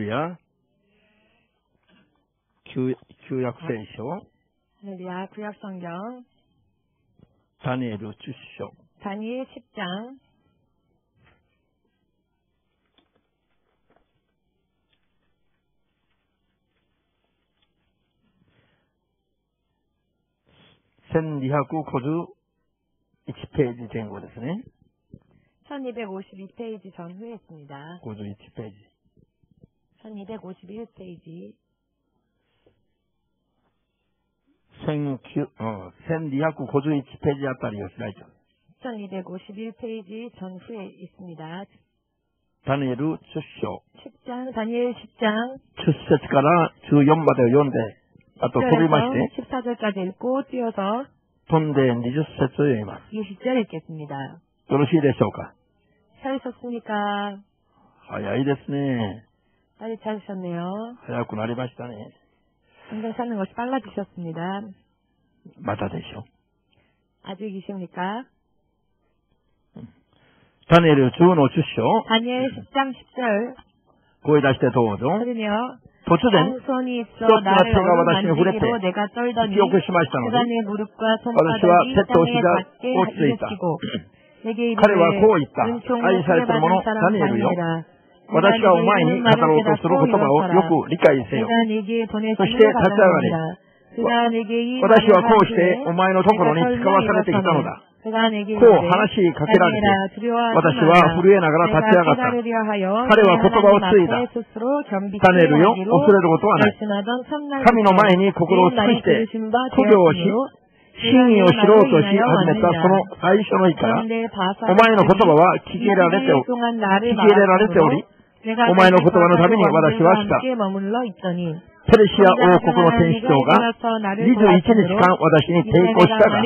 할렐루야. 旧,旧約聖書 할렐루야, 구약 성경, 다니엘 10章 다니엘 10장,1251ページ前後ですね。 1252페이지 전후였습니다. 51ページ。 1251페이지, 19うん1251ページあたりを開いて 1251페이지 전후에 있습니다. ダニエル10章 10장, 다니엘 10장, 10節から14までを読んで、あと飛びまして、 14절까지 읽고 뛰어서 飛んで20節を読みます。 20절 읽겠습니다. よろしいでしょうか 찾으셨습니까? 早いですね。 빨리 찾으셨네요. 해갖고 날이 맛있다네. 한잔 찾는 것이 빨라지셨습니다. 맞아되시오. 아직이십니까? 다니엘을 주어놓 주시오. 다니엘 10장 10절. 거의 다시 도우죠. 그러며 도처된 손이 있어 나를 만지기로 후레테. 내가 떨더니 그간의 무릎과 손바닥이 땅에 닿게 하시고 내게 이르 은총을 소개받은 사람 다니엘아 私はお前に語ろうとする言葉をよく理解せよ。そして立ち上がれ。私はこうしてお前のところに使わされてきたのだ。こう話しかけられて、私は震えながら立ち上がった。彼は言葉を継いだ。種るよ、恐れることはない。神の前に心を尽くして、苦行をし、真意を知ろうとし始めたその最初の日から、お前の言葉は聞き入れられており、聞き入れられており、お前の言葉のために私はした。ペルシア王国の天使長が21日間私に抵抗したが、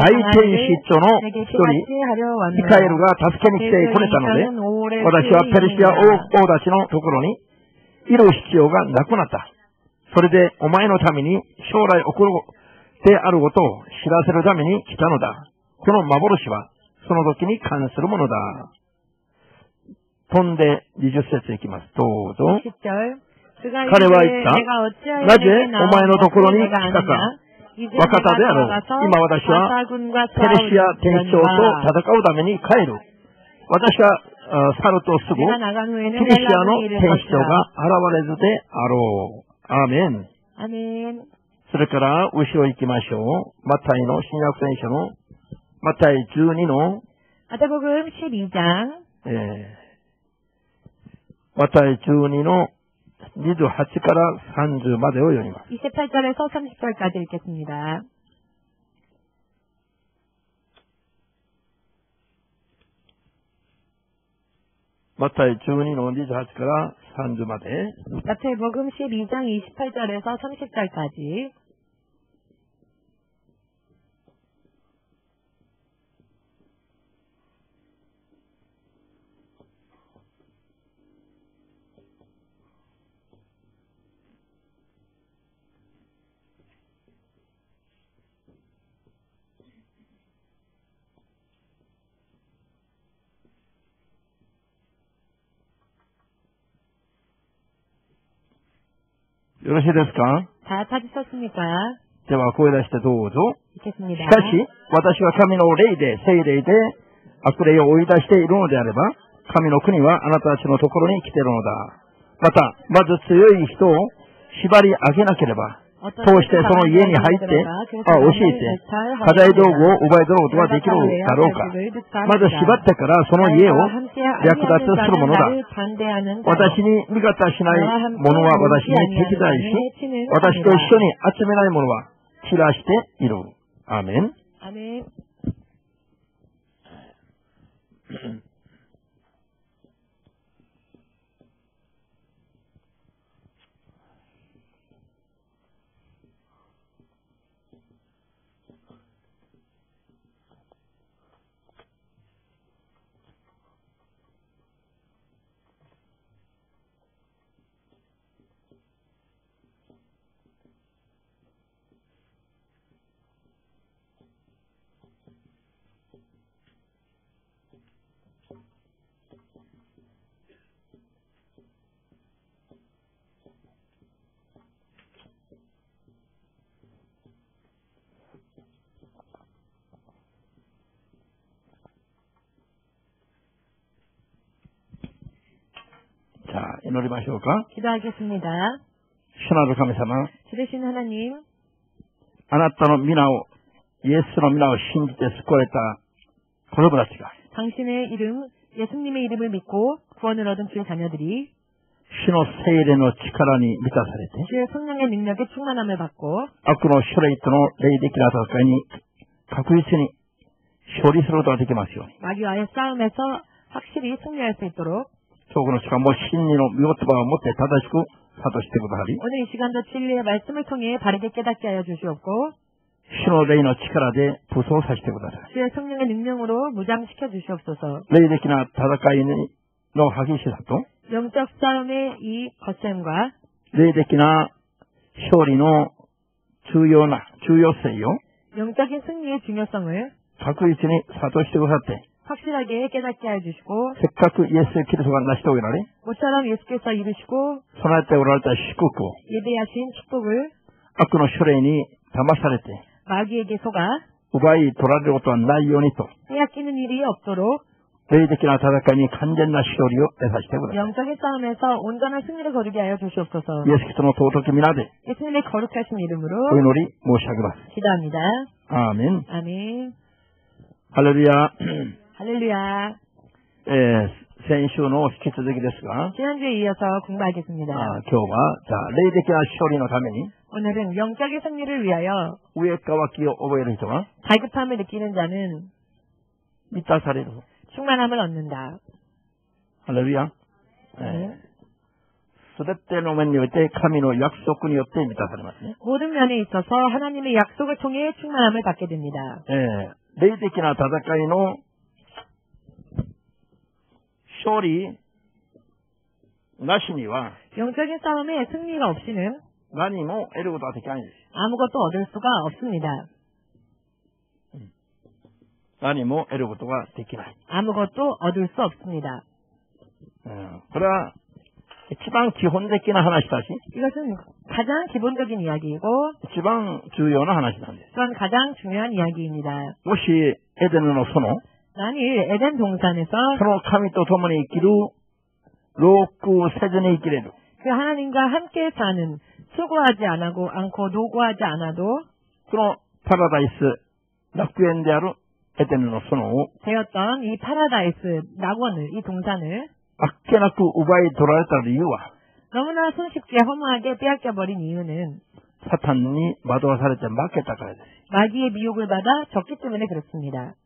大天使長の一人、ミカエルが助けに来てこれたので、私はペルシア王たちのところにいる必要がなくなった。それでお前のために将来起こるであることを知らせるために来たのだ。この幻はその時に関するものだ。飛んで20節いきます。どうぞ。彼は言った。なぜ？お前のところに来たか若田であろう。今私はペルシア天長と戦うために帰る。私は去るとすぐ、ペルシアの天朝が現れずであろう。アーメン。それから、後ろ行きましょう。マタイの新約聖書の、マタイ12の、マタイ12 장、 えーマタイ12の28から30までを読みます。 28절에서 30절까지 읽겠습니다. マタイ12の28から30まで。 마태복음 12장 28절에서 30절까지 よろしいですか 다 찾으셨습니까? では声出してどうぞ。 읽겠습니다. しかし、私は神の霊で、聖霊で、悪霊を追い出しているのであれば、神の国はあなたたちのところに来ているのだ。また、まず強い人を縛り上げなければ、 어떤 通してその家に入って、あ、教えて、家財道具を奪い取ることができるだろうか。まず縛ってからその家を略奪するものだ。私に味方しない者は私に敵対し、私と一緒に集めない者は散らしている。アーメン。자, 이 노래 마셔볼까? 기도하겠습니다. 신하로 감사마. 들으신 하나님. 아나타노 미나오 예수로 미나오 신기테 스코레타 고로브라치가 당신의 이름 예수님의 이름을 믿고 구원을 얻은 주의 자녀들이 신호 세일에노 치카라니 미타사레테 주의 성령의 능력에 충만함을 받고 아쿠노 쇼레이토노 레이데키라사카니 가쿠이치니 쇼리스로도 되게 마시오 마귀와의 싸움에서 확실히 승리할 수 있도록 속으로 시간 뭐 신리노 이것도 봐 못해 다다시고 사도시대보다 하리. 오늘 이 시간도 진리의 말씀을 통해 바르게 깨닫게 하여 주시옵고 신호레이노 치카라데 부소사시대보다 주의 성령의 능력으로 무장시켜 주시옵소서. 레이데키나 다다카이니 노 하기시사또 영적 싸움의 이 거셈과 레이데키나 쇼리노 주요나 주요세요. 영적인 승리의 중요성을 각구 이치니 사도시대보다 때 확실하게 깨닫게 해주시고 즉각 예수의 기도소가 나시도이라니 모처럼 예수께서 이루시고 선할 때 오랄 때 시국고 예배하신 축복을 아크노 쇼레니 담마사레테 마귀에게 속아 우바이 돌아들 것도 나이오니토 빼앗기는 일이 없도록 레이드키나 다다카니 간전나 시도리오 대사시테구나 영적인 싸움에서 온전한 승리를 거두게 하여 주시옵소서. 예수께서는 도덕히 미나데 예수님의 거룩하신 이름으로 오늘이 모시하기바 기도합니다. 아멘. 아멘. 할렐루야. 할렐루야. えー先週の引き続きですが、 지난주에 이어서 공부하겠습니다. あ今日は、じゃあ、霊的な勝利のために、 오늘은 영적인 승리를 위하여 上乾きを覚える人が 다급함을 느끼는 자는 満たされる。 충만함을 얻는다. ハレルヤ。すべての面において神の約束によって満たされますね。 모든 면에 있어서 하나님의 약속을 통해 충만함을 받게 됩니다. えー霊的な戦いの 勝利なしには 영적인 싸움에 승리가 없이는 何も得ることができないんです。 아무것도 얻을 수가 없습니다. 何も得ることができない。 아무것도 얻을 수 없습니다. うんこれは一番基本的な話だし、 이것은 가장 기본적인 이야기이고 一番重要な話なんです。 또한 가장 중요한 이야기입니다. もしエデンの園、 만일 에덴 동산에서 서로 함이 또 도문에 있기로 로크 세전에 있기래도 그 하나님과 함께 사는 수고하지 않고 않고 노고하지 않아도 그런 파라다이스 낙구엔데아로 에덴은 없어노 되었던 이 파라다이스 낙원을 이 동산을 아케나쿠 우바이 돌아왔다는 이유와 너무나 손쉽게 허무하게 빼앗겨 버린 이유는 사탄이 마도와 사르자 맞겠다 그래야 돼. 마귀의 미혹을 받아 적기 때문에 그렇습니다.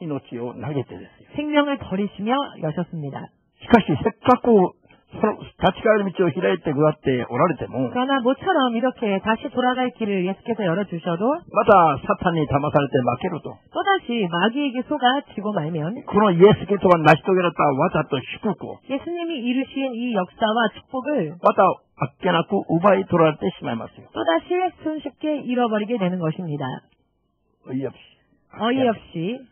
命を投げてですよ。 생명을 버리시며 여셨습니다. しかし、せっかく、その立ち返る道を開いてくだっておられても、 그러나 모처럼 이렇게 다시 돌아갈 길을 예수께서 열어주셔도 またサタンに騙されて負けると。 또다시 마귀에게 속아 지고 말면 このイエス・キリストが成し遂げられた技と祝福を、 예수님이 이루신 이 역사와 축복을 またあっけなく奪い取られてしまいますよ。 또다시 손쉽게 잃어버리게 되는 것입니다. いや 어이없이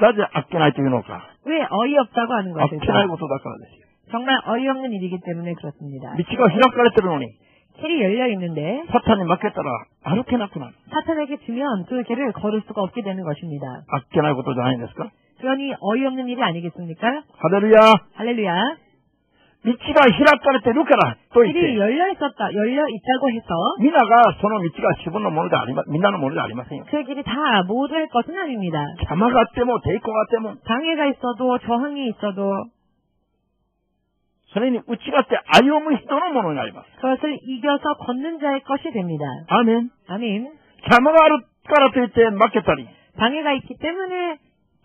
なぜあっけないというのか。 왜 어이없다고 하는 あっけない 것일까? ことだからですよ。 정말 어이없는 일이기 때문에 그렇습니다. 道が開かれてるのに、 길이 열려 있는데 サタンに負けたら歩けなくなる。 사탄에게 지면 그 길을 걸을 수가 없게 되는 것입니다. あっけないことじゃないんですか 그러니 어이없는 일이 아니겠습니까? ハレルヤ 할렐루야. 道が開かれてるからと言っ 길이 て、 열려 있었다, 열려 있다고 해서 皆がその道が自分のものでありま、みんなのものではありませんよ。 그 길이 다 모두의 것은 아닙니다. 邪魔があっても抵抗があっても、 방해가 있어도 저항이 있어도 それに打ち勝って歩む人のものになります。 그것을 이겨서 걷는 자의 것이 됩니다. アーメン。 아멘. 邪魔があるからといって負けたり、 방해가 있기 때문에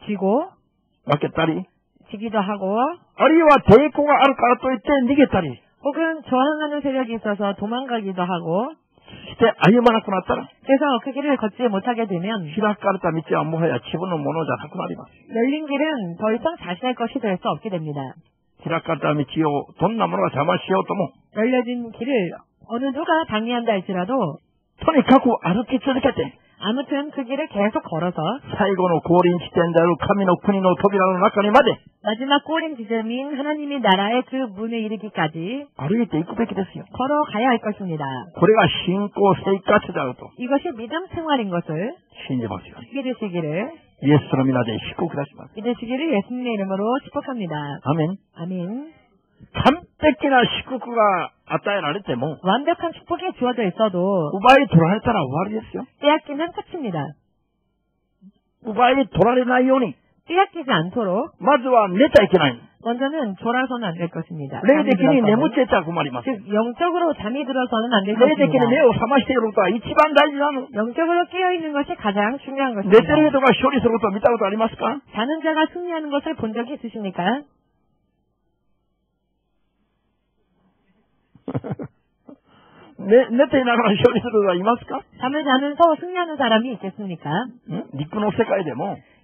지고 負けたり、 지기도 하고 아니와 대고가 아르카토에 니겠다니. 혹은 저항하는 세력이 있어서 도망가기도 하고 시대 아니만 하고 났더라 그래서 그 길을 걷지 못하게 되면 히라카르타 믿지 안무하야 치부는 모노자 하고 말이다. 열린 길은 더 이상 자신의 것이 될 수 없게 됩니다. 히라카르타 믿지요 돈나무가 자마시오 또모. 열려진 길을 어느 누가 방해한다 할지라도 토니카쿠 아르키 츠르케테 아무튼 그 길을 계속 걸어서 最後の降臨地点である神の国の扉の中にまで 마지막 꼬린 지점인 하나님의 나라의 그 문에 이르기까지 歩いていくべきですよ。 걸어가야 할 것입니다. これが信仰生活であると 이것이 믿음 생활인 것을 信じますよ。 믿으시기를 イエスの皆で祝福いたします。 믿으시기를 예수님의 이름으로 축복합니다. アメン。 아멘. 完璧な祝福が 与えられても、 완벽한 축복이 주어져 있어도 奪い取られたら終わりですよ。 빼앗기는 끝입니다. 奪い取られないように、 빼앗기지 않도록 まずは寝ちゃいけない。 먼저는 졸아서는 안 될 것입니다. 霊 잠이 的に 들어서는. 眠ってたら困ります。 즉 영적으로 잠이 들어서는 안 될 霊的 것입니다. に目を覚ましていることは一番大事なの。 영적으로 깨어 있는 것이 가장 중요한 寝て 것입니다. る人が勝利することを見たことありますか 자는 자가 승리하는 것을 본 적이 있으십니까? 내, 내 대나가는 현인으로가 이마스 까? 잠을 자는 서 승리하는 사람이 있겠습니 까? 응? 니꾸노 세계에도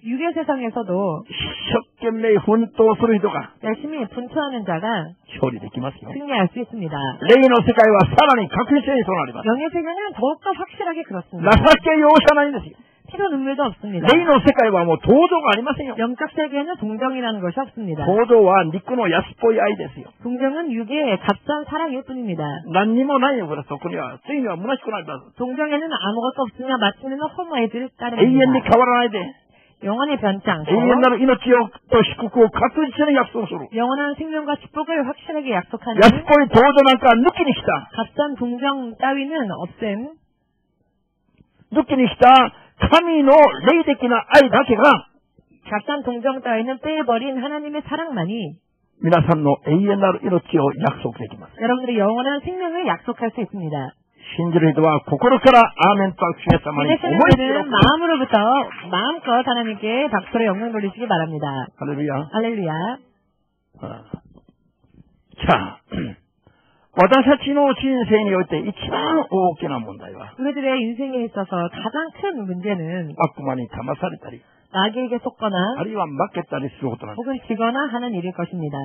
유교 세상에서도 석견매 훈토스를 히도가 열심히 분투하는 자가 승리할 수 있습니 다. 레이노 세계와 사랑이 각회세에 소나리 다. 영의 세계는 더욱더 확실하게 그렇습니 다. 나사케 요사나이です よ。 피로 눈물도 없습니다. 霊の世界はもう登場がありませんよ。 영적 세계에는 동정이라는 것이 없습니다. 登場は肉の安っぽい愛ですよ。 동정은 육의 값싼 사랑일 뿐입니다. 何にもないよ、これそこには。ついには虚しくなります。 동정에는 아무것도 없으며 마치는 허무해질 永遠に 따름입니다. 変わらないで、 영원히 변치 永 않고 遠なる命をと祝福を確実に約束する。 영원한 생명과 축복을 확실하게 약속하는 安っぽい登場なんか抜きにした。 값싼 동정 따위는 없음 抜きにした 神の霊的な愛だけが 값싼 동정 따위는 빼버린 하나님의 사랑만이 皆さんの永遠なる命を約束できます。 여러분들의 영원한 생명을 약속할 수 있습니다. 信じる人は心からアーメンと主イエス様に 믿으시는 思い知 분은 る。 마음으로부터 마음껏 하나님께 박수로 영광 돌리시기 바랍니다. ハレルヤ。 할렐루야. あじゃあ、 私たちの人生において一番大きな問題は、 우리들의 인생에 있어서 가장 큰 문제는 悪魔に騙されたり、 마귀에게 속거나 あるいは負けたりすることなんです。 혹은 지거나 하는 일일 것입니다.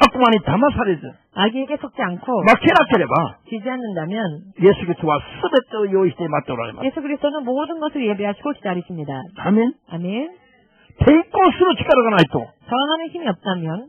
悪魔に騙されず、 마귀에게 속지 않고 負けなければ、 지지 않는다면 イエス・キリストは全てを用意して待っておられます。 예수 그리스도는 모든 것을 예배하시고 기다리십니다. アメン 아멘. 抵抗する力がないと、 저항하는 힘이 없다면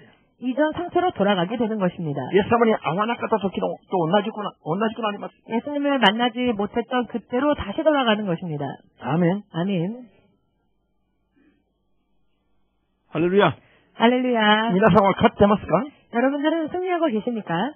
이전 상태로 돌아가게 되는 것입니다. 예수님을 만나지 못했던 그때로 다시 돌아가는 것입니다. 아멘. 아멘. 할렐루야. 할렐루야. 여러분들은 승리하고 계십니까?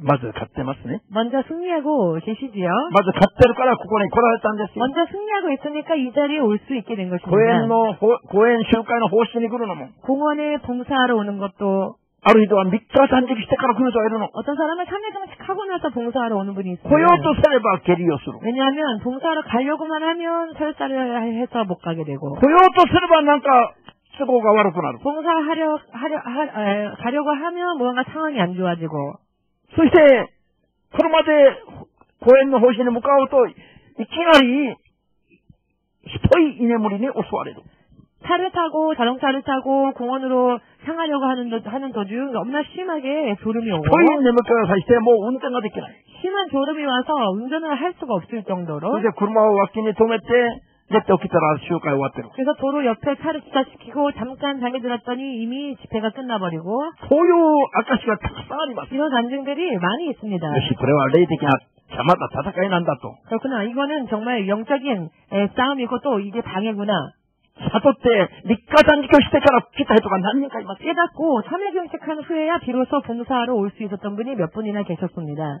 맞아요. 갓대 맞으네. 먼저 승리하고 계시지요. 맞아. 갓대를 깔아 국원에 고라했다는 데서. 먼저 승리하고 있으니까 이 자리에 올 수 있게 된 것입니다. 고엔노 고엔 뭐, 쇼카노 호신이 그러노. 뭐. 공원에 봉사하러 오는 것도 아르이도와 미트와서 한 적이 시작하러 그는 자이르노. 어떤 사람은 3일 동안씩 하고 나서 봉사하러 오는 분이 있어요. 고요도 세레바 게리오스로. 왜냐하면 봉사하러 가려고만 하면 설사를 해서 못 가게 되고. 고요도 세레바 난가 쓰고가 와르구나. 봉사하려 하려 하, 에, 가려고 하면 뭔가 상황이 안 좋아지고. そして、車で公園の奉仕に向かうと、いきなり、太い居眠りに襲われる。 차를 타고 자동차를 타고 공원으로 향하려고 하는, 도, 하는 도중 너무나 심하게 졸음이 오고 太い眠気がさしてもう運転ができない。 심한 졸음이 와서 운전을 할 수가 없을 そ 정도로 れで車を脇に止めて、 이때 오키타라 시오카에 왔대요. 그래서 도로 옆에 차를 주차시키고 잠깐 잠에 들었더니 이미 집회가 끝나버리고 소요 아까시가 탁산이 맞 이런 간증들이 많이 있습니다. 그렇구나 이거는 정말 영적인 싸움이고 또 이게 방해구나. 사도 때 니까단 교시대처럼 기타해도가 난니까 막 깨닫고 참여 경식한 후에야 비로소 봉사하러 올수 있었던 분이 몇 분이나 계셨습니다.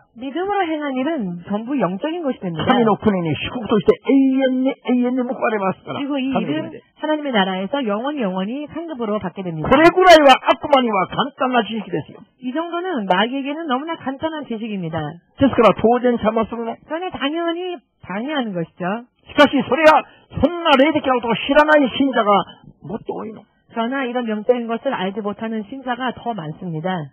믿음으로 행한 일은 전부 영적인 것이 됩니다. 神の国に祝福として永遠に永遠に報われますから。 그리고 이 神の 일은 国で 하나님의 나라에서 영원히 영원히 상급으로 받게 됩니다. これぐらいは悪魔には簡単な知識ですよ。 이 정도는 마귀에게는 너무나 간단한 지식입니다. ですから当然邪魔するの。 그러니 당연히 방해하는 것이죠. しかしそれは、そんな霊的なことを知らない信者がもっと多いの。 그러나 이런 영적인 것을 알지 못하는 신자가 더 많습니다.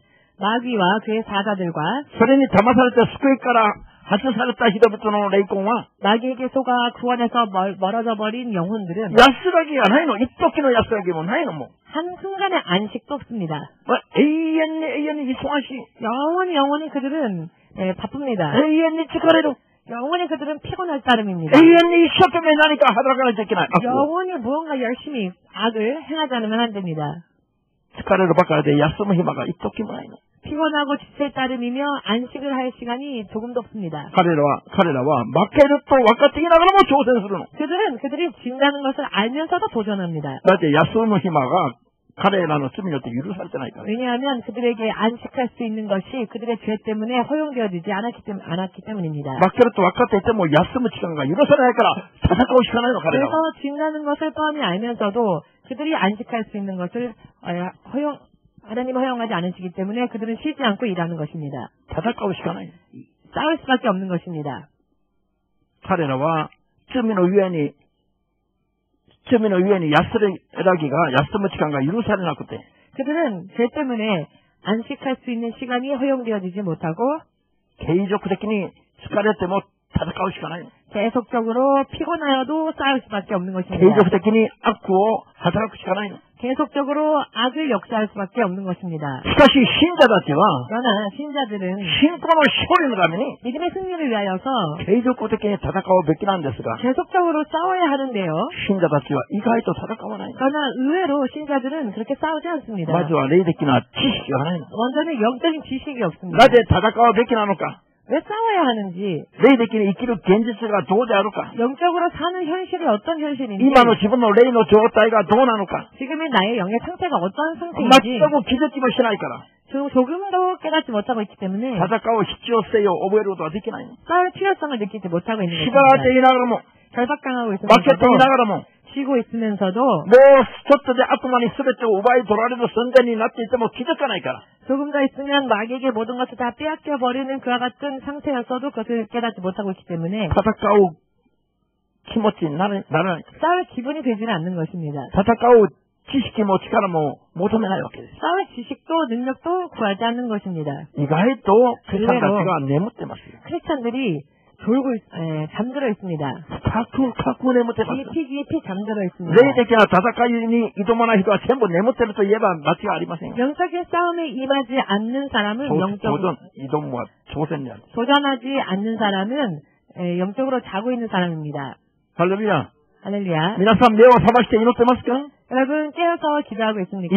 마귀와 그의 사자들과 それに騙されて救いから外された人々の霊魂は、 마귀에게 속아 구원에서 멀, 멀어져 버린 영혼들은 安らぎがないの。一時の安らぎもないのもう。 한순간의 안식도 없습니다. まあ永遠に永遠に忙しい。 영원히 영원히 그들은 예, 바쁩니다. 永遠に疲れる。 영원히 그들은 피곤할 따름입니다. 永遠に一生懸命何か働かないといけない。悪を 영원히 무언가 열심히 악을 행하지 않으면 안 됩니다. 疲れるばかりで休む暇が一時もないの。 피곤하고 지칠 따름이며 안식을 할 시간이 조금도 없습니다. 카레라와 카레라와 마케르 또 와카팅이 나가라고 뭐 조선스러운. 그들은 그들이 진다는 것을 알면서도 도전합니다. 나한테 야스노 히마가 카레라는 쓰면 유루살때나니까 왜냐하면 그들에게 안식할 수 있는 것이 그들의 죄 때문에 허용되어지지 않았기, 때문, 않았기 때문입니다. 마케르토 와카테테 뭐 야스무 치간가 유루살라니까 사사카오 시간에요 그래서 진다는 것을 뻔히 알면서도 그들이 안식할 수 있는 것을 어, 허용 하나님 허용하지 않으시기 때문에 그들은 쉬지 않고 일하는 것입니다. 戦うしかない。 싸울 수밖에 없는 것입니다. 彼らは罪のゆえに、罪のゆえに安らぎが、休む時間が許されなくて、 그들은 죄 때문에 안식할 수 있는 시간이 허용되어지지 못하고 継続的に疲れても戦うしかないの。 계속적으로 피곤하여도 싸울 수밖에 없는 継 것입니다. 続的に悪を働くしかないの。 계속적으로 악을 역사할 수밖에 없는 것입니다. しかし信者たちは、 그러나 신자들은 信仰の勝利のために 믿음의 승리를 위하여서 継続的に戦うべきなんですが、 계속적으로 싸워야 하는데요. 信者たちは意外と戦わないの。 그러나 의외로 신자들은 그렇게 싸우지 않습니다. まずは霊的な知識がないの。 먼저는 영적인 지식이 없습니다. なぜ戦うべきなのか。 왜 싸워야 하는지. 너희들끼리 있기를 견지스가 도자루까? 영적으로 사는 현실이 어떤 현실인지. 이만호 집은 레이노 저것다이가 도나누까? 지금의 나의 영의 상태가 어떠한 상태인지. 맞다고 기적지만 신하니까라. 조금도 깨닫지 못하고 있기 때문에 자작가와 십지오세요 오버로도 느끼나요 싸울 필요성을 느끼지 못하고 있는 것입니다. 결박당하고 있습니다. 마켓 나가라면 쉬고 있으면서도 もうちょっとで悪魔に全てを奪い取られる寸前になっていても気づかないから。 조금 더 있으면 마귀에게 모든 것을 다 빼앗겨 버리는 그와 같은 상태였어도 그것을 깨닫지 못하고 있기 때문에 戦う気持ちにならならない。 싸울 기분이 되지는 않는 것입니다. 戦う知識も力も求めないわけです。 싸울 지식도 능력도 구하지 않는 것입니다. 意外とクリスチャンたちが眠ってますよ。 크리스찬들이 졸고 있, 에, 잠들어 있습니다. 深く深く眠ってます。 깊이 깊이 잠들어 있습니다. 霊的な戦いに挑まない人は全部眠ってると言えば間違いありませんよ。 영적인 싸움에 임하지 않는 사람은 挑 영적 挑挑むは挑戦である。 도전하지 않는 사람은 에, 영적으로 자고 있는 사람입니다. ハレルヤ。 할렐루야. 여러분 깨어서 기도하고 있습니까?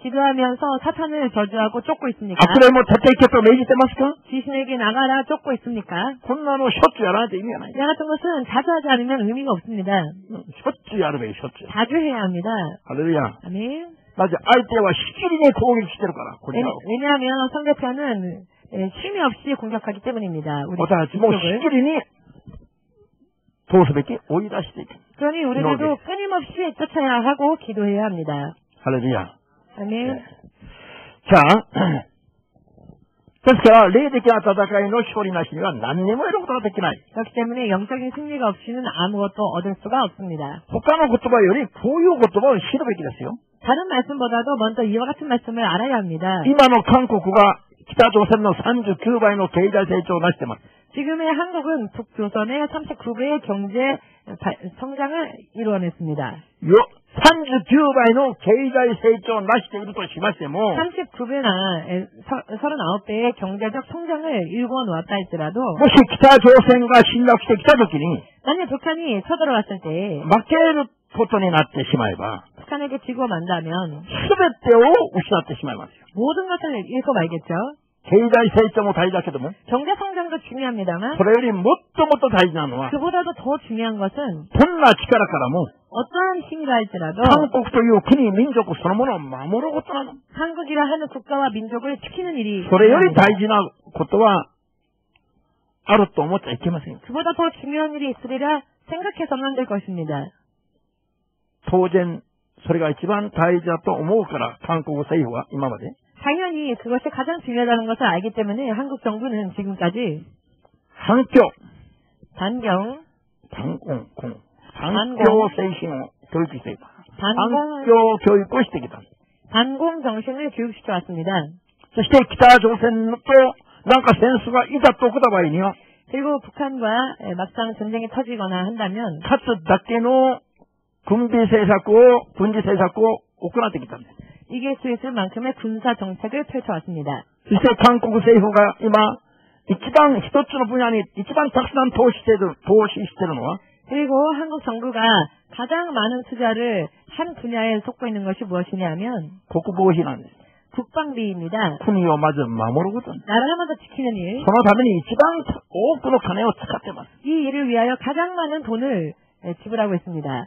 기도하면서 사탄을 저주하고 쫓고 있습니까? 뭐 귀신에게 나가라 쫓고 있습니까? 혼나는 셔츠야라 하지. 이혼하진 것은 자주 하지 않으면 의미가 없습니다. 음, 셔츠야르베 셔츠. 자주 해야 합니다. 할렐루야. 아멘. 맞아. 아이때와 시키리네 고기 시대로 가라. 왜냐하면 성대편은 에, 쉼이 없이 공격하기 때문입니다. 우리 私たちもし 이쪽을. きりに通すべき、追い出していく。 그러니 우리들도 끊임없이 쫓아야 하고 기도해야 합니다. ハレルヤ。 아멘. じゃあ、 ですから、霊的な戦いの勝利なしには何にも得ることができない。그렇기때문에영적인승리가없이는아무것도얻을수가없습니다他の言葉よりこういう言葉を知るべきですよ。다른말씀보다도먼저이와같은말씀을알아야합니다今の韓国が 北朝鮮の39倍の経済成長を成してます。 지금의 한국은 북조선의 39배의 경제 성장을 이루어냈습니다. 39倍の 経済成長を成しているとしましても 39배나 39배의 경제적 성장을 이루어 놓았다 할지라도 もし北朝鮮が侵略してきた時に 만약 북한이 쳐들어왔을 때 負ける ことになってしまえば 북한에게 지고 만다면 全てを失ってしまいますよ. 모든 것을 잃고 말겠죠. 経済成長も大事だけども 경제 성장도 중요합니다만 それよりもっともっと大事なのは 그보다도 더 중요한 것은 どんな力からも 어떠한 힘이라 할지라도 한국という国民族そのものを守ることなの 한국이라 하는 국가와 민족을 지키는 일이 それより大事なことはあると思っちゃいけません 그보다 더 중요한 일이 있으리라 생각해서는 안 될 것입니다. 当然それが一番大事だと思うから韓国政府は今まで 당연히 그것이 가장 중요하다는 것을 알기 때문에 한국 정부는 지금까지 한교 단경 단공 공 단교 세신을 교육시켰다. 단교 교육을 시켰다. 단공 정신을 교육시켜 왔습니다. そして北朝鮮となんか戦争がいざと起こった場合には 그리고 북한과 막상 전쟁이 터지거나 한다면 勝つだけの 군비세 잡고 군지세 잡고 오크나뜨기답니다. 이길 수 있을 만큼의 군사 정책을 펼쳐왔습니다. 이제 한국 정부가 이마 이치방 히도츠노 분야니 이치방 탁순한 도시시대를 도시시대로 놓아 그리고 한국 정부가 가장 많은 투자를 한 분야에 속고 있는 것이 무엇이냐면 국부보신입니다. 국방비입니다. 군이요 맞아 마모르거든. 나라마다 지키는 일. 그러 당연히 지방 5억으로 가네요. 이 일을 위하여 가장 많은 돈을 예, 지불하고 있습니다.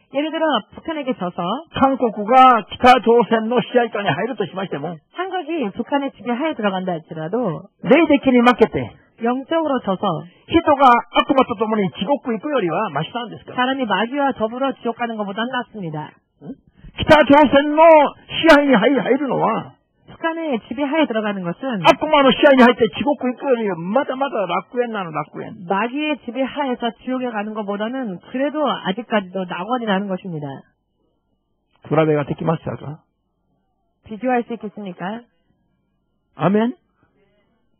예를 들어 북한에게 져서 한국과 기타조선 노시아권에 하이를 또 시마시대모 한국이 북한의 지배하에 들어간다 할지라도 네 레이데키니 맞겠대. 영적으로 져서 히토가 아프마 또또머니 지옥구 있고 요리와 맛있다는 데서 사람이 마귀와 더불어 지옥 가는 것보다 낫습니다. 응? 기타조선노 시아이 하이 하이르노와 약간의 지배하에 들어가는 것은 악마로 시행할때 지옥 이끌이 마다마다 낙구엔나는 낙구엔 마귀의 지배하에서 지옥에 가는 것보다는 그래도 아직까지도 낙원이 나는 것입니다. 구라베가 듣기 마시아가 비교할 수 있겠습니까? 아멘.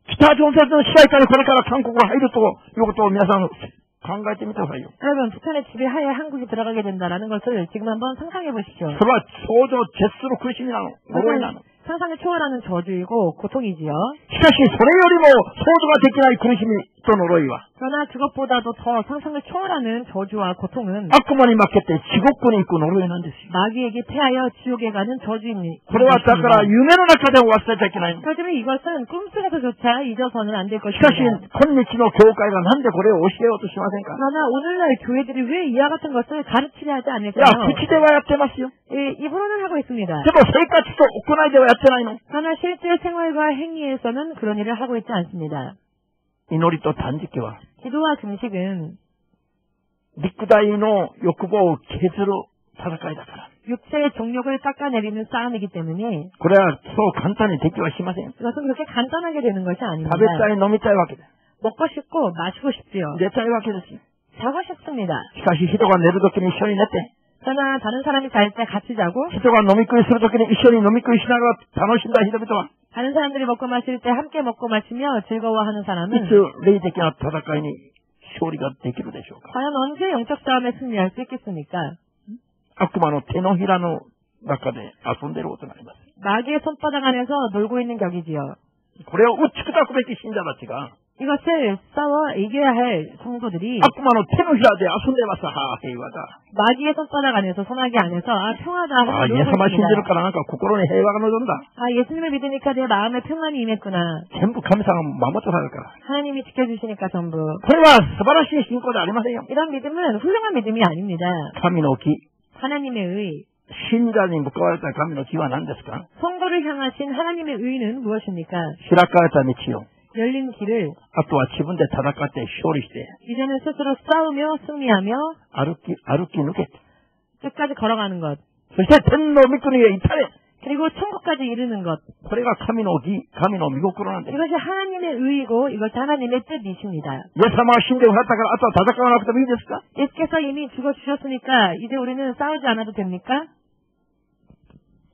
기타 종사들은 시작까지 그러니까 한국으로 하이도 이것도 미나상 강가지 못하요 여러분 북한의 지배하에 한국이 들어가게 된다는 것을 지금 한번 상상해 보십시오. 설마 소조 제스로 그심이 나노. の。呪いなの。 상상을 초월하는 저주이고 고통이지요. しかしそれよりも想像ができない苦しみ と呪いは 그러나 그것보다도 더 상상을 초월하는 저주와 고통은 악마に 負けて地獄に行く呪いなんですよ. 마귀에게 패하여 지옥에 가는 저주입니다. これはだから夢の中で忘れちゃいけない. 하지만 이것은 꿈속에서조차 잊어서는 안 될 것입니다. しかし今日の教会がなんでこれを教えようとしませんか? 그러나 오늘날 교회들이 왜 이와 같은 것을 가르치려 하지 않을까요? 口ではやってますよ. 예, 입으로는 하고 있습니다. でも生活と行いではやってないの. 그러나 실제 생활과 행위에서는 그런 일을 하고 있지 않습니다. 祈りと断食は 기도와 금식은 肉体の欲望を削る戦いだから。 육체의 정욕을 깎아내리는 싸움이기 때문에 これはそう簡単にできはしません。 이것은 그렇게 간단하게 되는 것이 아닙니다. 食べたい飲みたいわけです。 먹고 싶고 마시고 싶지요. 寝たいわけですよ。 자고 싶습니다. しかし人が寝るときに一緒に寝て、 그러나 다른 사람이 잘 때 같이 자고 시도가 너무 끄이 쓰러졌기는 이션이 너무 끄이 신하가 다노신다 히다비도와 다른 사람들이 먹고 마실 때 함께 먹고 마시며 즐거워하는 사람은 레이데키나 타다카이니 쇼리가 되기로 되죠. 과연 언제 영적 싸움에 승리할 수 있겠습니까? 아쿠마노 테노히라노 나카데 아손데로 오토나이마스. 마귀의 손바닥 안에서 놀고 있는 격이지요. 그래요. 우측다 고백기 신자 마치가. 이것을 싸워 이겨야 할 성도들이 악마노 테누히아데 아순데마사 하 헤이와다. 마귀의 손바닥 안에서 소나기 안에서 아 평화다. 아 예수만 신지를 까라니까 국고론에 해와가 놓는다. 아 예수님을 믿으니까 내 마음에 평안이 임했구나. 전부 감상은 마모토 살까. 하나님이 지켜주시니까 전부. 그래와 스바라시 신고자 아니마세요? 이런 믿음은 훌륭한 믿음이 아닙니다. 카미노기 하나님의 의. 신자니 묶어왔다 카미노 기와 난데스까 성도를 향하신 하나님의 의는 무엇입니까? 시라카였다 미치요 열린 길을 あとは自分で戦って勝利して 이제는 스스로 싸우며 승리하며 歩き歩き抜けて 끝까지 걸어가는 것 そして天の御国へ至れ 그리고 천국까지 이르는 것 これが神の義神の御心なんです 이것이 하나님의 의이고 이것이 하나님의 뜻이십니다. イエス様は死んでくださったからあとは戦わなくてもいいですか 예수께서 이미 죽어주셨으니까 이제 우리는 싸우지 않아도 됩니까?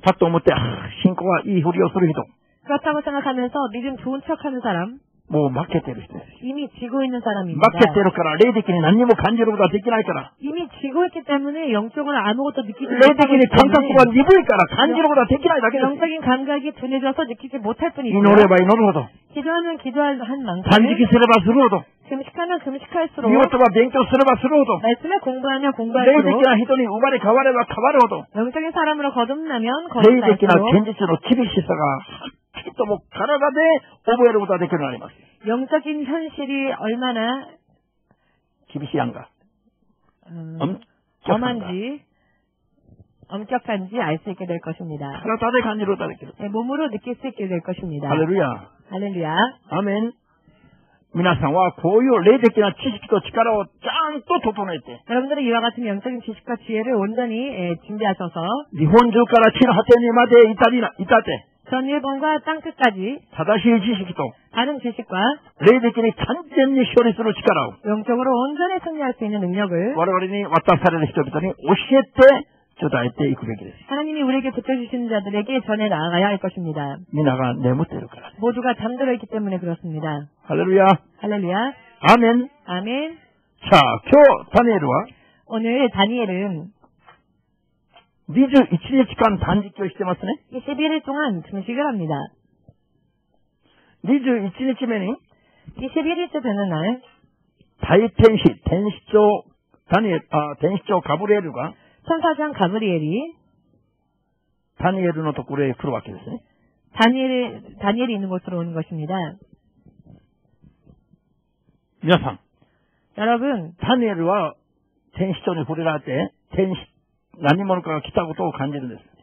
パッと思って、ああ信仰はいいふりをする人。 그렇다고 생각하면서 믿음 좋은 척하는 사람 もう負けてる人です。 이미 지고 있는 負 사람입니다. けてるから、霊的に何にも感じることはできないから。 이미 지고 있기 때문에 영적으로 아무것도 느끼지 霊的 못하기 に感覚 때문에 が鈍いから感じることはできないだけです。 영적인 감각이 둔해져서 느끼지 못할 祈 뿐이죠. れば祈るほど、 기도하면 기도한 만큼 断食すればするほど、 금식하면 금식할수록 見事は勉強すればするほど、 말씀을 공부하면 霊的 공부할수록 な人に生まれ変われば変わるほど、 영적인 사람으로 거듭나면 霊的な 거듭날수록 現実の厳しさが、 はっきりとも体で覚えることができるようになります。 영적인 현실이 얼마나 厳しい案が。 음, 엄、 엄한지 엄격한지 알 수 있게 될 것입니다. 体で感じることができる。 네, 몸으로 느낄 수 있게 될 것입니다. ハレルヤ。 할렐루야. アメン。皆さんはこういう霊的な知識と力をちゃんと整えて、 여러분들은 이와 같은 영적인 지식과 지혜를 온전히 예, 준비하셔서 日本中から地の果てにまで至りな、至って、 전 일본과 땅끝까지 다다시 지식이도 다른 지식과 레이드끼리 단전히 쇼리스로 지켜라 영적으로 온전히 승리할 수 있는 능력을 와라와리니 왔다 사라는 히토비더니 오시에 때 저다이 때 이구백이 하나님이 우리에게 붙여주신 자들에게 전해 나아가야 할 것입니다. 미나가 내못대로 가라. 모두가 잠들어 있기 때문에 그렇습니다. 할렐루야. 할렐루야. 아멘. 아멘. 자, 교 다니엘과 오늘 다니엘은 미주 1일간 단지 교시되었으네. 21일 동안 금식을 합니다. 미주 1일쯤에는 21일째 되는 날 다이텐시 텐시조 다니엘 아 텐시조 가브리엘과 천사장 가브리엘이 다니엘은 덕굴에 들어왔게 됐어요. 다니엘 다니엘이 있는 곳으로 오는 것입니다. 여러분, 다니엘과 텐시조를 부르라 때 텐시 何者かが来たことを感じるんです。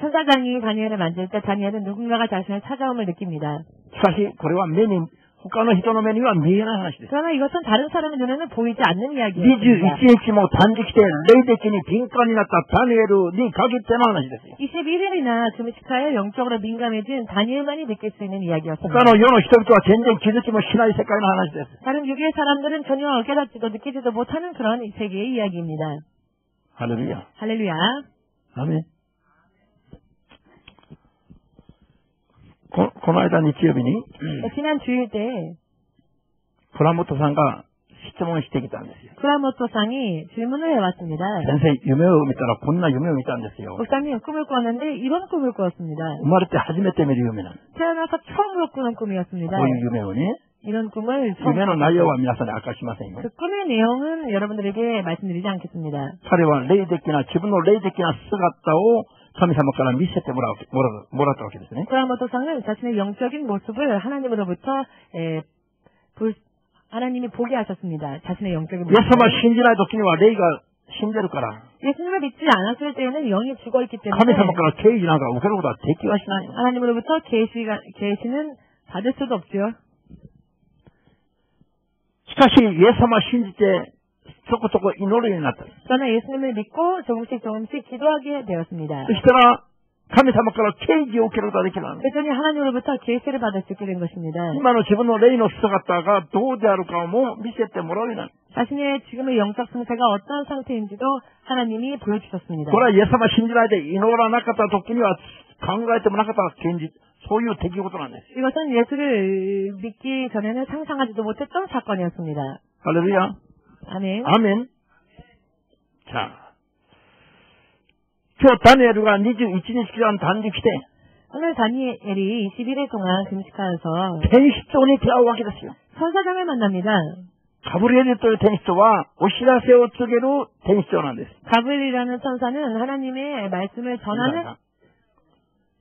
천사장이 다니엘을 만질 때 다니엘은 누군가가 자신을 찾아옴을 느낍니다. しかし、これは目に、他の人の目には見えない話です。 그러나 이것은 다른 사람의 눈에는 보이지 않는 21 이야기입니다. 日も断食して、霊的に敏感になったダニエルに限っての話ですよ。 21일이나 금식하여 영적으로 민감해진 다니엘만이 느낄 수 있는 이야기였습니다. 他の世の人々は全然気づきもしない世界の話です。 다른 유교의 사람들은 전혀 깨닫지도 느끼지도 못하는 그런 세계의 이야기입니다. ハレルヤ。 할렐루야. アメンここの間日曜日に、 지난 주일 때 プラモトさんが質問してきたんですよ。 구라모토상이 질문을 해왔습니다. 先生、夢を見たらこんな夢を見たんですよ。 목사님 꿈을 꾸었는데 이런 꿈을 꾸었습니다. 生まれて初めて見る夢なんです。 태어나서 처음으로 꾸는 꿈이었습니다. こういう夢をね。 이런 꿈을 처음 夢の内容は皆さんに明かしませんよ 그 。 꿈의 내용은 여러분들에게 말씀드리지 않겠습니다. 彼は霊的な、自分の霊的な姿を神様から見せてもらうもらうもらったわけですね。 구라모토상은 자신의 영적인 모습을 하나님으로부터 에, 볼- 하나님이 보게 하셨습니다. 자신의 영적인 イエス様 모습을. 信じない時には霊が死んでるから、 예수님을 믿지 않았을 때에는 영이 죽어있기 神 때문에 様から刑事なんか受けることはできはしないよ。 하나님으로부터 계시가 계시는 받을 수도 없죠. しかし、イエス様を信じて、ちょこちょこ祈るようになった。 그러나 예수님을 믿고 조금씩 조금씩 기도하게 되었습니다. そしたら、神様から啓示を受けることができるのです。 그랬더니 하나님으로부터 계시를 받을 수 있게 된 것입니다. 今の自分の霊の姿がどうであるかも見せてもらうようになる。 자신의 지금의 영적 상태가 어떤 상태인지도 하나님이 보여주셨습니다. これはイエス様を信じないで祈らなかった時には 考えてもなかった現実、そういう出来事なんです。 이것은 예수를 믿기 전에는 상상하지도 못했던 사건이었습니다. ハレルヤ。 아멘. アーメン。じゃあ、今日ダニエルが21日間断食して、 오늘 다니엘이 21일 동안 금식하여서 天使長に出会うわけですよ。 천사장을 만납니다. ガブリエルという天使とは、お知らせを告げる天使長なんです。 가브리라는 천사는 하나님의 말씀을 전하는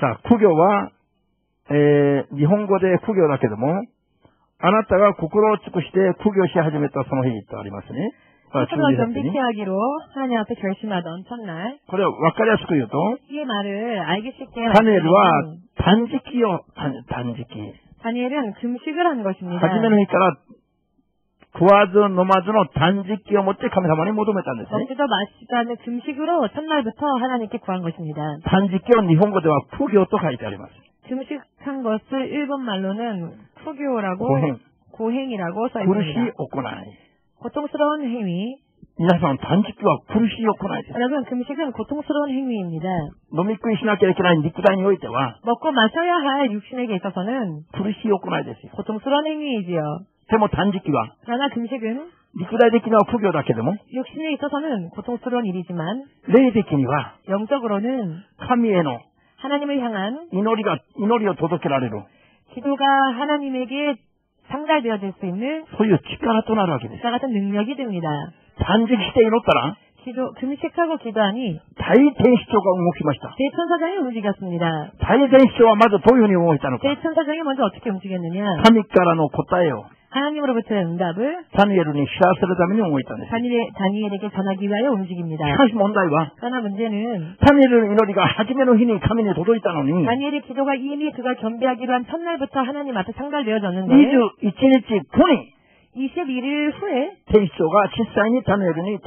자, 구교와, 에, 일본어で 구교 だけども、あなたが心を尽くして苦行し始めたその日とありますね。 스스로 겸비케 하기로 하나님 앞에 결심하던 첫날 これを分かりやすく言うと、 이 말을 알기 쉽게 ダニエルは 말씀드리면 断食を、断食。 다니엘은 금식을 한 것입니다. 初めの日か 그와도 노마드는 단지 끼어 못해 감사만이 못 오맸다는 거지. 먹지도 마시지도 않은 금식으로 첫날부터 하나님께 구한 것입니다. 단지 끼어 니혼고대와 푸교도 가있다리 말이죠. 금식한 것을 일본 말로는 푸교라고 고행. 고행이라고 써 있습니다. 그릇이 없구나. 고통스러운 행위. 이나상 단식과 불시 없구나. 여러분 금식은 고통스러운 행위입니다. 노미쿠이 신학교에서는 니쿠다니 오이때와 먹고 마셔야 할 육신에게 있어서는 불시 없구나. 고통스러운 행위이지요. でも断食は 그러나 금식은 肉体的な苦行だけでも 육신에 있어서는 고통스러운 일이지만 霊的には 영적으로는 神への 하나님을 향한 祈りが、祈りを届けられる。 기도가 하나님에게 상달되어질 수 있는 そういう力となるわけです。 기사 같은 능력이 됩니다. 断食して祈ったら、 기도 금식하고 기도하니 大天使長が動きました。 대천사장이 움직였습니다. 大天使長はまずどういうふうに動いたのか。 대천사장이 먼저 어떻게 움직였느냐? 神からの答えを 하나님으로부터의 응답을 다니엘은 시아스르다면 용했다는 다니엘, 다니엘에게 전하기 위하여 움직입니다. 사실 뭔가 그러나 문제는 다니엘은 이노리가 하지면 흔히 가면에 도도 있다노니. 다니엘의 기도가 이미 그가 겸비하기로 한 첫날부터 하나님 앞에 상달되어졌는데 이주 이치일지 보니 21일 후에 대이소가 실상이 다니엘이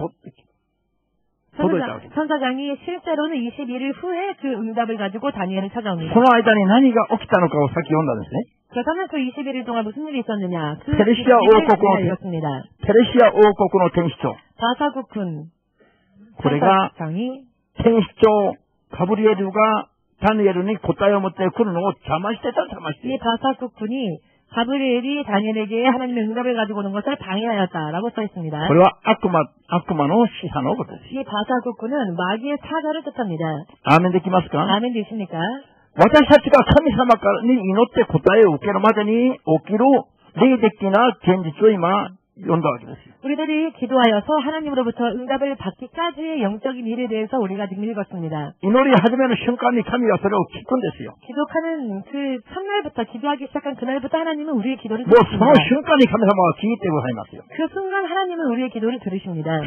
わけ 천사장, です。 천사장이 실제로는 21일 후에 그 응답을 가지고 다니엘을 찾아옵니다. その間に何が起きたのかをさっき読んだんですね。 그렇다면 그 21일 동안 무슨 일이 있었느냐? 그 페르시아王国の 읽었습니다. ペレシア王国の天使長。 바사국군 これが 천사장이 天使長ガブリエルがダニエルに答えを持って来るのを邪魔してた、邪魔して 이 た。 바사국군이 가브리엘이 다니엘에게 하나님의 응답을 가지고 오는 것을 방해하였다라고 써 있습니다. これは悪魔、悪魔の使者のことです。 이 바사국군은 마귀의 사자를 뜻합니다. アーメンできますか 아멘 되십니까? 私たちが神様からに祈って答えを受けるまでに起きる霊的な現実を今 연구하게 됐습니다. 우리들이 기도하여서 하나님으로부터 응답을 받기까지의 영적인 일에 대해서 우리가 지금 읽었습니다. 기도하는 그 첫날부터 기도하기 시작한 그날부터 하나님은 우리의 기도를 뭐, 들으십니다. 그 순간 하나님은 우리의 기도를 들으십니다.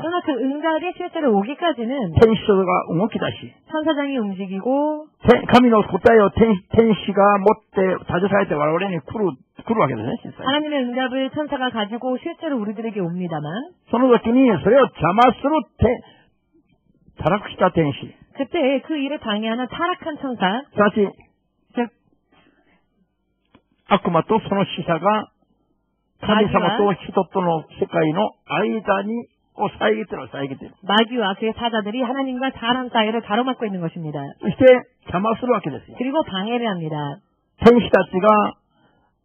그러나 그 응답이 실제로 오기까지는 텐시가 움직이다시. 천사장이 움직이고. 감이 너 곧다이요 텐시가 못때 다주사할 때 와오래니 쿠루 わけですね、実際に。 하나님의 응답을 천사가 가지고 실제로 우리들에게 옵니다만 その時にそれを邪魔するて、堕落した天使。 그때 그 일을 방해하는 타락한 천사 すなわち、 즉 悪魔とその使者が神様と人との世界の間に、を遮ってる、遮ってる。 마귀와 그의 사자들이 하나님과 사람 사이를 가로막고 있는 것입니다. そして邪魔するわけですよ。 그리고 방해를 합니다. 天使たちが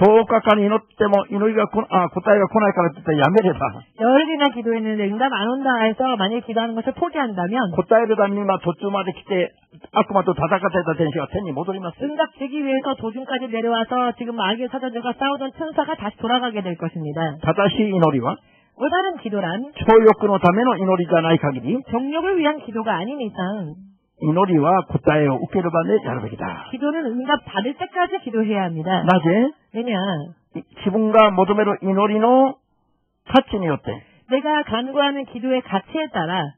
10日間に祈っても祈りがこあ答えが来ないからって言ってやめれば、 열흘이나 기도했는데 응답 안 온다 해서 만약에 기도하는 것을 포기한다면 答えるために今途中まで来て悪魔と戦っていた天使が天に戻ります。 응답 주기 위해서 도중까지 내려와서 지금 마귀의 사자들과 싸우던 천사가 다시 돌아가게 될 것입니다. 正しい祈りは 올바른 기도란 超欲のための祈りじゃない限り、 정욕을 위한 기도가 아닌 이상 이노리와 곧다여 웃기를 받네 여러분이다. 기도는 응답 받을 때까지 기도해야 합니다. 나제? 왜냐? 기분과 모둠으로 이노리노 사친이 어때? 내가 간구하는 기도의 가치에 따라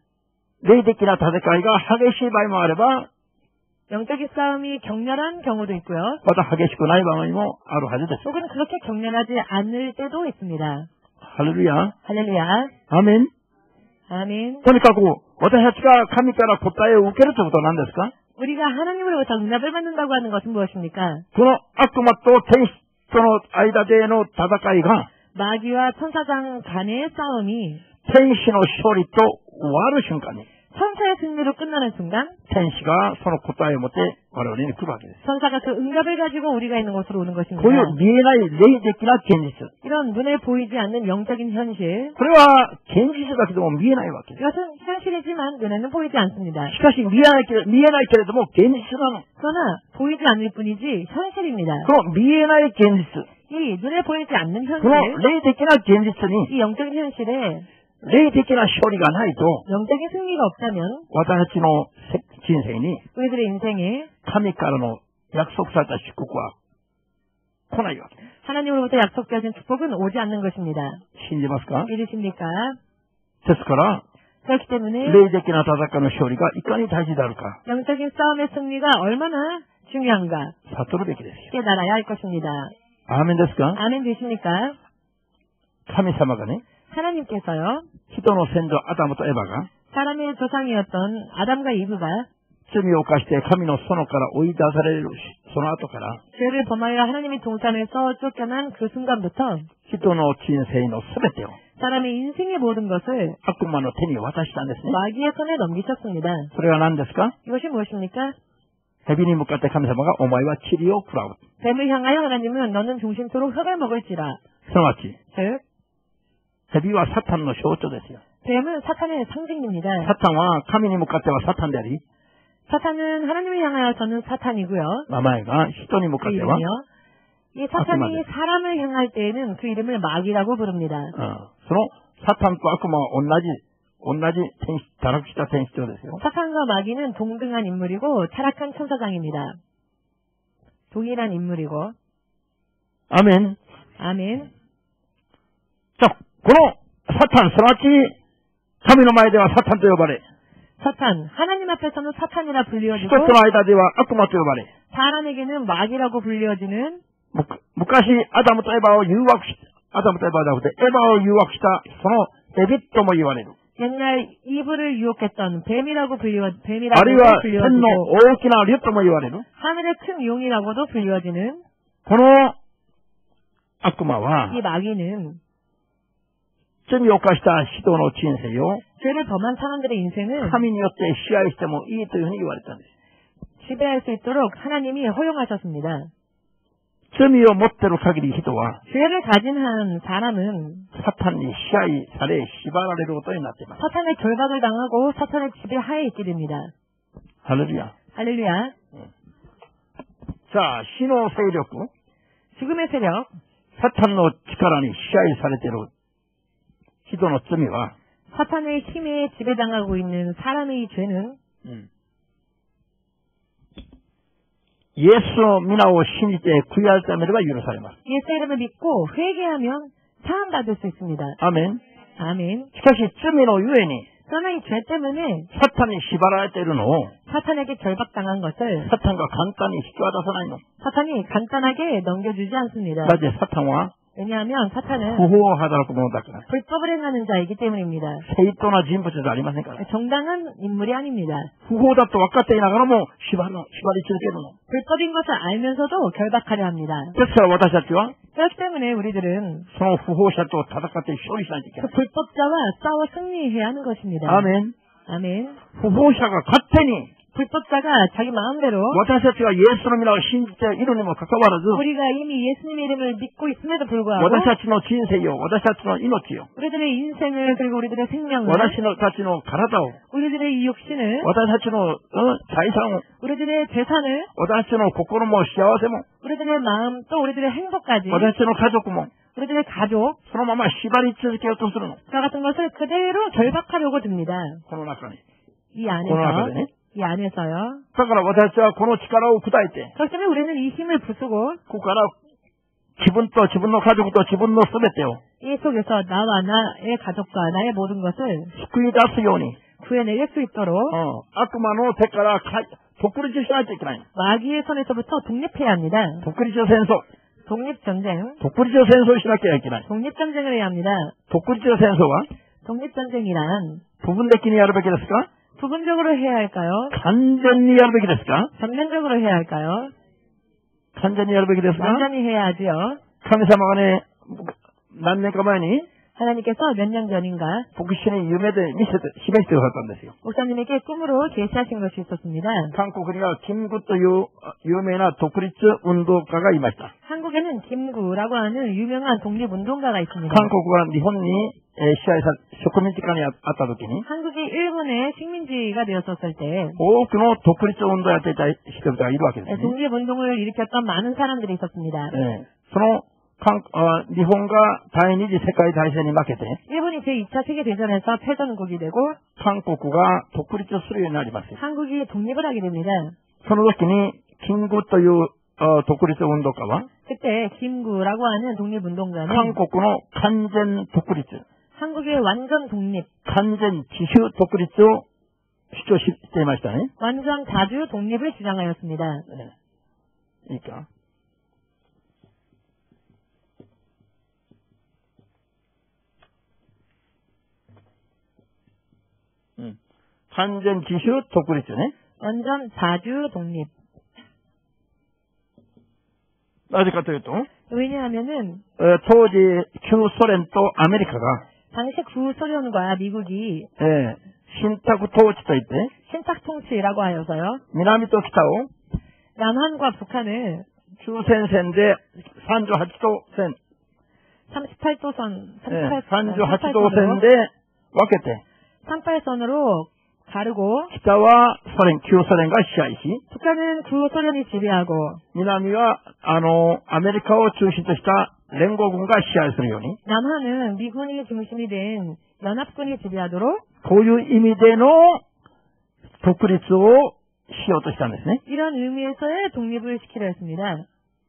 레이데키나 다데카이가 하게시 발마하레바 영적인 싸움이 격렬한 경우도 있고요. 보다 하게시구나이 방언이 뭐 아로 하지 됐어. 혹은 그렇게 격렬하지 않을 때도 있습니다. 할렐루야. 할렐루야. 아멘. 아멘. 그러니까 그 어떤 해치가 하나님께로 법다에 우겨를부터 난데스까? 우리가 하나님으로부터 응답을 받는다고 하는 것은 무엇입니까? 그는 악마 또 펜스 또는 아이다데의 다다카이가 마귀와 천사장 간의 싸움이 탱신의 소리 또 와르 순간이 천사의 승리로 끝나는 순간 천시가 서놓고 따위 못해 어려운 구박이 천사가 그 응답을 가지고 우리가 있는 곳으로 오는 것입니다. 고요 미에라이 레이데키라 겐지스 이런 눈에 보이지 않는 영적인 현실 그래와 겐지스가 기도 미에나이 밖에 이것은 현실이지만 눈에는 보이지 않습니다. 시카시 미에나이 게레도모 뭐 겐지스는 그러나 보이지 않을 뿐이지 현실입니다. 그럼 미에나이 겐지스 이 눈에 보이지 않는 현실 그럼 레이데키라 겐지스니 이 영적인 현실에 霊的な勝利がないと、 영적인 승리가 없다면 私たちのせ人生に 우리들의 인생에 神からの約束された祝福は来ないわけです。 하나님으로부터 약속되어진 축복은 오지 않는 것입니다. 信じますか 믿으십니까? ですから、 그렇기 때문에 霊的な戦いの勝利がいかに大事であるか、 영적인 싸움의 승리가 얼마나 중요한가 悟るべきですよ。 깨달아야 할 것입니다. アーメンですか 아멘 되십니까? 神様がね、 하나님께서요. 人の先祖アダムとエバが 사람의 조상이었던 아담과 이브가 罪を犯して神の園から追い出されるその後から 죄를 범하여 하나님의 동산에서 쫓겨난 그 순간부터 人の人生の全てを 사람의 인생의 모든 것을 悪魔の手に渡したんですね。 마귀의 손에 넘기셨습니다. それは何ですか 이것이 무엇입니까? 蛇に向かって神様がお前は塵を食らう。 뱀을 향하여 하나님은 너는 중심토록 흙을 먹을지라. すなわち、 즉 蛇はサタンの象徴ですよ。 뱀은 사탄의 상징입니다. サタンは神に向かってはサタンであり、 사탄은 하나님을 향하여서는 사탄이고요. 名前が人に向か 그 っては、 이름이요. 이 사탄이 악마죠. 사람을 향할 때에는 그 이름을 마귀라고 부릅니다. うんそのサタンと悪魔は同じ、同じ天使、堕落した天使長ですよ。 사탄과 마귀는 동등한 인물이고 타락한 천사장입니다. 동일한 인물이고 アメン。 아멘. じゃあ、 このサタン、すなわち、神の前ではサタンと呼ばれ、 사탄 하나님 앞에서는 사탄이라 人 불리워지고 との間では悪魔と呼ばれ、 사람에게는 마귀라고 불리워지는 むか昔、アダムとエバを誘惑し、アダムとエバじゃなくて、エバを誘惑した、そのエビットも言われる。 옛날 이브를 유혹했던 뱀이라고 불리워 あ 뱀이라고 るいは、天の 불리워지고 大きな竜とも言われる。 하늘의 큰 용이라고도 불리워지는 この悪魔は 이 、 마귀는 좀 욕하시다 시도노 인생요. 죄를 범한 사람들의 인생은 하민이었대 시아이시대모 이토현이 말했다는 지배할 수 있도록 하나님이 허용하셨습니다. 점이요 못대로 가기리 기도와 죄를 가진 한 사람은 사탄이 시아이 사례 시바라리로 떠났지만 사탄의 결박을 당하고 사탄의 지배하에 있게 됩니다. 할렐루야. 할렐루야. 예. 자 신호 세력 지금의 세력 사탄의 지가라니 시아이 사례대로 いる人の罪は、 사탄의 힘에 지배당하고 있는 사람의 이 죄는 イエスの皆を信じて悔い改めれば許されます。 예수 이름을 믿고 회개하면 사함받을 수 있습니다. アメン。 아멘. しかし罪のゆえに、 그러나 이 죄 때문에 サタンに縛られているのを、 사탄에게 결박당한 것을 サタンが簡単に引き渡さないの。 사탄이 간단하게 넘겨주지 않습니다. だってサタンは 왜냐하면 사탄은 부호하다고뭐다 불법을 행하는 자이기 때문입니다. 세입도나 진부처도 아니니까 정당한 인물이 아닙니다. 후호답도 아까때 나가면 뭐 시발이 지르게는 뭐. 불법인 것을 알면서도 결박하려 합니다. 그렇기 때문에 우리들은 후호샷도 다닥같이 쇼리사니까 그 불법자와 싸워 승리해야 하는 것입니다. 아멘. 아멘. 후호샤가 같으니 불법자가 자기 마음대로 私たちがイエスの皆を信じているにもかかわらず、 우리가 이미 예수님의 이름을 믿고 있음에도 불구하고 私たちの人生よ、私たちの命よ、 우리들의 인생을 그리고 우리들의 생명을 私たちの体を、 우리들의 이 육신을 私たちの、うん財産を、 우리들의 재산을 私たちの心も幸せも、 우리들의 마음 또 우리들의 행복까지 私たちの家族も、 우리들의 가족 そのまま縛り続けようとするの。 저 같은 것을 그대로 결박하려고 듭니다. この中に。 이 この中 안에서 でね。 이 이 안에서요. だから私はこの力を砕いて、 그렇기 때문에 우리는 이 힘을 부수고 ここから自分と自分の家族と自分の全てを 이 속에서 나와 나의 가족과 나의 모든 것을 救い出すように、 구해내릴 수 있도록 うん悪魔の手からか独立しないといけない。 마귀의 손에서부터 독립해야 합니다. 独立戦争。 독립전쟁, 独立戦争しなきゃいけない。 독립전쟁을 해야 합니다. 独立戦争は 독립전쟁이란 部分的にやるべきですか 부분적으로 해야 할까요? 完全にやるべきですか 전면적으로 해야 할까요? 完全にやるべきですか 완전히 해야 하지요. 神様がね、何年か前に 하나님께서 몇 년 전인가 복귀신의 유매들 미셔도 시베스도 갔던데요. 목사님에게 꿈으로 제시하신 것이 있었습니다. 한국은요 김구도 유 유명한 독립 운동가가 있습니다. 한국에는 김구라고 하는 유명한 독립 운동가가 있습니다. 한국과 일본이 시아에서 식민지간에 왔다 도끼니 한국이 일본의 식민지가 되었었을 때 오크노 독립 운동을 했다 시대가 이루어졌습니다. 독립 운동을 일으켰던 많은 사람들이 있었습니다. 네. その 韓あ日本が第二次世界大戦に負けて、 일본이 제2차 세계대전에서 패전국이 되고 韓国が独立するようになります。 한국이 독립을 하게 됩니다. その時に、金具というあ独立運動家は、 그때 김구라고 하는 독립운동가는 韓国の完全独立、 한국의 완전 독립, 完全自主独立を主張していましたね。 완전 자주 독립을 주장하였습니다. いいか 음. 완전 기슈 독립주네. 완전 자주 독립. 나지카토요 왜냐하면은 어, 토지 구소련 또 아메리카가 당시 그 구소련과 미국이 예, 신탁 통치도 있대. 신탁 통치라고 하여서요. 남이 또 기타오. 남한과 북한을 주센센데 38도선 38도선 38, 예, 38도선인데 왔겠대. て、 38선으로 가르고 北はソ連、旧ソ連が支配し、 북한은 구소련이 지배하고 南は、あの、アメリカを中心とした連合軍が支配するように、 남한은 미군이 중심이 된 연합군이 지배하도록 こういう意味での独立をしようとしたんですね。 이런 의미에서의 독립을 시키려 했습니다.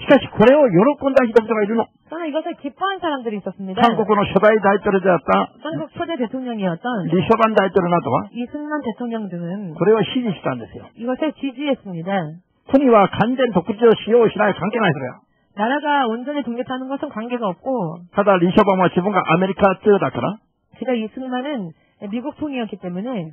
しかしこれを喜んだ人々がいるの。 저는 이것을 기뻐한 사람들이 있었습니다. 韓国の初代大統領であった、 한국 초대 대통령이었던 リショバン大統領などは、 이승만 대통령 등은 これを支持したんですよ。 이것을 지지했습니다. 国は完全独立をしようしない関係ないそれは。 나라가 온전히 독립하는 것은 관계가 없고 ただ、リショバンは自分がアメリカ通だから、 제가 이승만은 미국 통이었기 때문에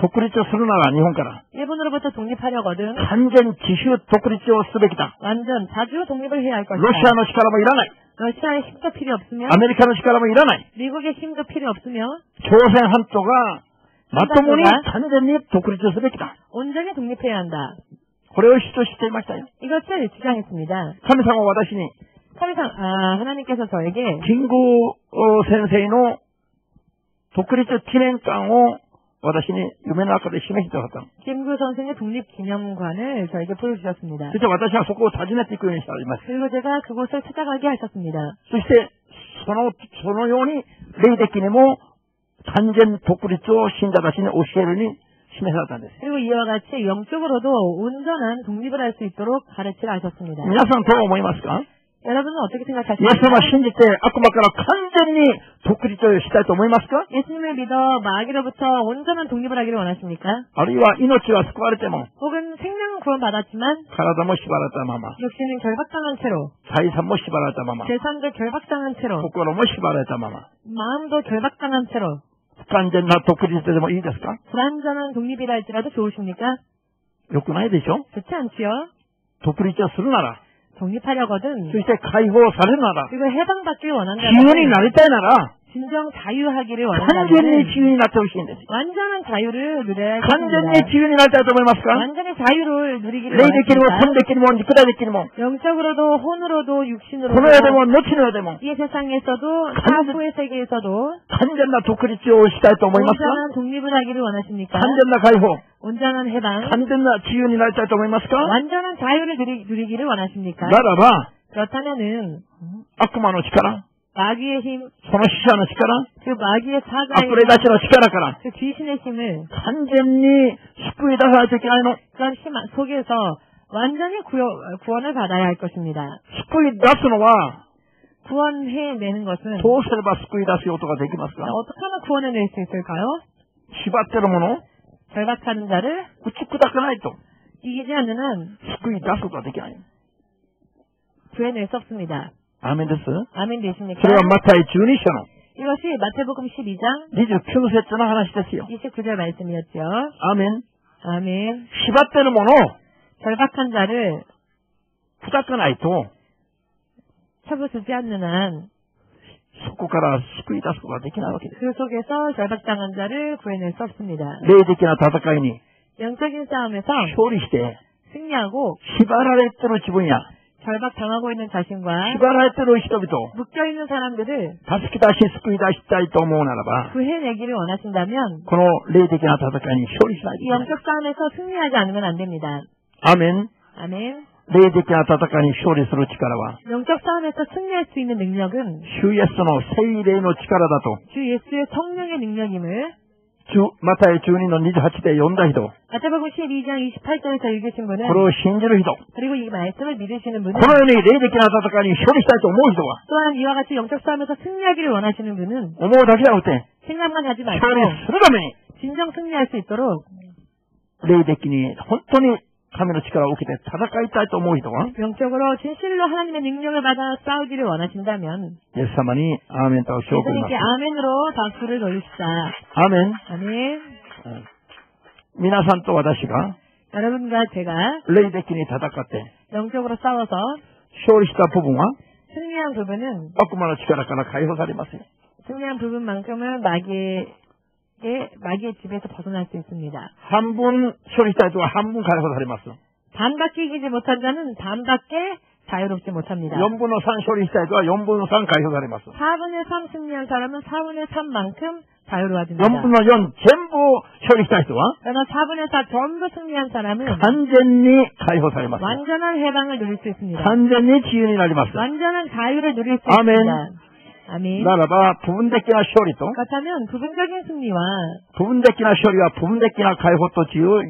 독립적 수로나가 아니혼가라 일본으로부터 독립하려거든. 완전 지슈 독립적 수백이다. 완전 자주 독립을 해야 할 것이다. 러시아노 시카라마 일어나. 러시아의 힘도 필요 없으면. 아메리카노 시카라마 일어나. 미국의 힘도 필요 없으면. 조선 한쪽가 마토모니 완전히 독립조 수백이다. 온전히 독립해야 한다. 고려의 시도 시대 맞다요. 이것을 주장했습니다. 참상호 와다시니. 참상 아 하나님께서 저에게 김구, 어, 선생의 노 독립적 진행강호 私に夢の中で示してくださったの。 김구 선생의 독립기념관을 저에게 보여주셨습니다. そして私はそこを訪ねていくようにしております。 그리고 제가 그곳을 찾아가게 하셨습니다. そして、その、そのように、霊的にも完全独立を信者たちに教えるように示されたんです。 그리고 이와 같이 영적으로도 온전한 독립을 할 수 있도록 가르치라 하셨습니다. 皆さんどう思いますか 여러분은 어떻게 イエス 생각하십니까? 様を信じて悪魔から完全に独立をしたいと思いますか 예수님을 믿어 마귀로부터 온전한 독립을 하기를 원하십니까? あるいは命は救われても 혹은 생명은 구원받았지만 体も縛られたまま、 육신은 결박당한 채로 財産も縛られたまま、 재산도 결박당한 채로 心も縛られたまま、 마음도 결박당한 채로 不完全な独立でもいいですか 불완전한 독립이라 할지라도 좋으십니까? よくないでしょ 좋지 않지요? 独立をするなら、 독립하려거든 そして解放されるなら、 그리고 해방받기를 自 원한다면 由になりたいなら、 진정 자유하기를 원한다면 완전히 지위 나타오신다. 완전한 자유를 누려야 완전히 지위이 나타오마스까 완전히 자유를 누리기를 레이데끼리모 혼데끼리모 그다데끼리모 영적으로도 혼으로도 육신으로도 혼어야 되면 놓치어야 되면 이 세상에서도 사후의 세계에서도 완전나 독크리치오 시다이또 오마스까 완전한 독립을 하기를 원하십니까? 완전나 가요. 온전한 해방. 완전나 지위이 나타오다 오마스까 완전한 자유를 누리, 기를 원하십니까? 나라봐. 그렇다면은 악마의 힘 마귀의 힘, その死者の力、 그 마귀의 悪 사자의 霊たちの力から、 그 귀신의 힘을 完全に救い出さないといけないの。 그런 힘 속에서 완전히 구여, 구원을 받아야 할 것입니다. 救い出すのは、 구원해내는 것은 どうすれば救い出すことができますか 어떻게 하면 구원을 낼 수 있을까요? 縛ってるものを 절박하는 자를 打ち砕かないと、 이기지 않는 한 救い出すことができない。 구해낼 수 없습니다. 아멘 됐어요? 아멘 되십니까? 그래가 마타의 주니셔노. 이것이 마태복음 12장 29절 29절 말씀이었죠. 아멘. 아멘. 시바때는 뭐노? 절박한 자를 부닥건 아이토 쳐부수지 않는 한 속고가라 식구이 다섯 고가 되긴 하겠. 그 속에서 절박당한 자를 구해낼 수 없습니다. 레이디키나 다섯 가이니 영적인 싸움에서 쇼리시대 승리하고 시바라레트로 지분이야. 절박당하고 있는 자신과 縛られてる人々を 묶여있는 사람들을 助け出し救い出したいと思うならば、 구해내기를 원하신다면 この霊的な戦いに勝利しないと 이 いけない。 영적 싸움에서 승리하지 않으면 안 됩니다. アーメン。 아멘. 霊的な戦いに勝利する力は、 영적 싸움에서 승리할 수 있는 능력은 主イエスの聖霊の力だと、 주 예수의 성령의 능력임을 10 マタイ12の28で読んだ人、 마태복음 12장 28절에서 읽으신 분은 これを信じる人、こ 그리고 이 말씀을 믿으시는 분은 のように霊的な戦いに勝利したいと思う人は、 또한 이와 같이 영적 싸움에서 승리하기를 원하시는 분은 思うだけじゃなくて、 생각만 하지 勝 말고 利するために、 진정 승리할 수 있도록 霊的に本当に 神の力を受けて戦いたいと思う人は、 영적으로 진실로 하나님의 능력을 받아 싸우기를 원하신다면 イエス様にアーメンと証拠りま 예수님께 す。 아멘으로 박수를 돌립시다. アーメン。 아멘. 皆さんと私が 여러분과 제가 霊的に戦って、 영적으로 싸워서 勝利した部分は 승리한 부분은 悪魔の力から解放されますよ。 승리한 부분만큼은 마귀의 마귀의 집에서 벗어날 수 있습니다. 半分処理した人は半分解放されます。 반밖에 이기지 못한 자는 반밖에 자유롭지 못합니다. 4分の3処理した人は4分の3解放されます。 4분의 3 승리한 사람은 4분의 3만큼 4 자유로워집니다. 分の4全部処理した人は 그러나 4분의 4 전부 승리한 사람은 完全に解放されます。 완전한 해방을 누릴 수 있습니다. 完全に自由になります。 완전한 자유를 누릴 수 아멘. 있습니다. 아멘. 나라바 부분대기나 쇼리도. 같다면 부분적인 승리와 부분적기나 쇼리와 부분대기나 가이것도 지요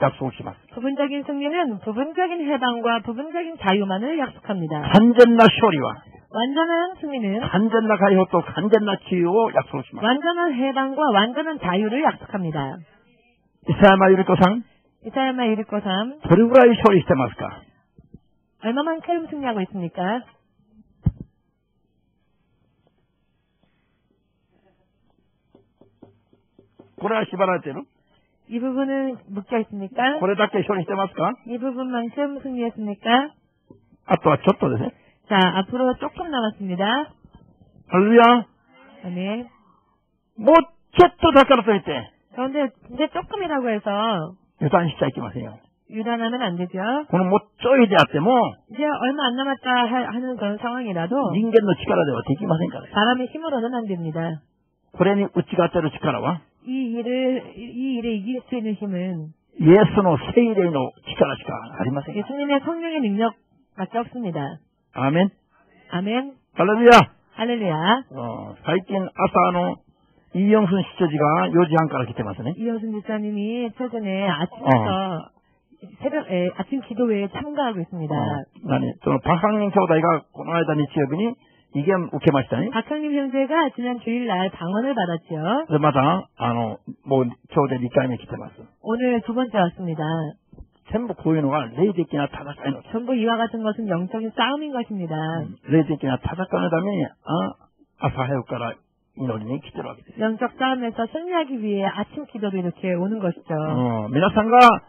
약속시마. 부분적인 승리는 부분적인 해방과 부분적인 자유만을 약속합니다. 간전나 쇼리와 완전한 승리는 간전나 가이것도 간전나 지요 약속시마. 완전한 해방과 완전한 자유를 약속합니다. 이사야마 유리코상. 이사야마 유리코상. 도리브라이 쇼리 시테마스카. 얼마만큼 승리하고 있습니까? これは縛られている 이 부분은 묶여 있습니까? これだけ勝利してますか 이 부분만큼 승리했습니까? あとはちょっとですね。 자, 앞으로 조금 남았습니다. ハレルヤ 네. もうちょっとだからといって、 그런데 이제 조금이라고 해서 油断しちゃいけませんよ。 유단하면 안 되죠. このもっちょいであっても、 이제 얼마 안 남았다 하- 하는 그런 상황이라도 人間の力ではできませんから。 사람의 힘으로는 안 됩니다. これに打ち勝てる力は、 이 일을 이 일에 이길 수 있는 힘은 イエスの聖霊の力しかありません。 예수님의 성령의 능력밖에 없습니다. アーメン。 아멘. ハレルヤ。 할렐루야. うん最近朝のイ・ヨンフン市長が4時半から来てますね。 이영순 집사님이 최근에 아침부터 새벽 에, 아침 기도회에 참가하고 있습니다. 何そのパハン兄兄弟がこの間日曜日に意 見受けましたね。 박형림 형제가 지난 주일날 방언을 받았죠. で、また、あの、もう今日で2回目来てます。 오늘 두 번째 왔습니다. 全部こういうのが霊的な戦いの、 전부 이와 같은 것은 영적인 싸움인 것입니다. 霊的な戦いのために、あ朝早くから 祈りに来てるわけです。 영적 싸움에서 승리하기 위해 아침 기도로 이렇게 오는 것이죠. うん皆さんが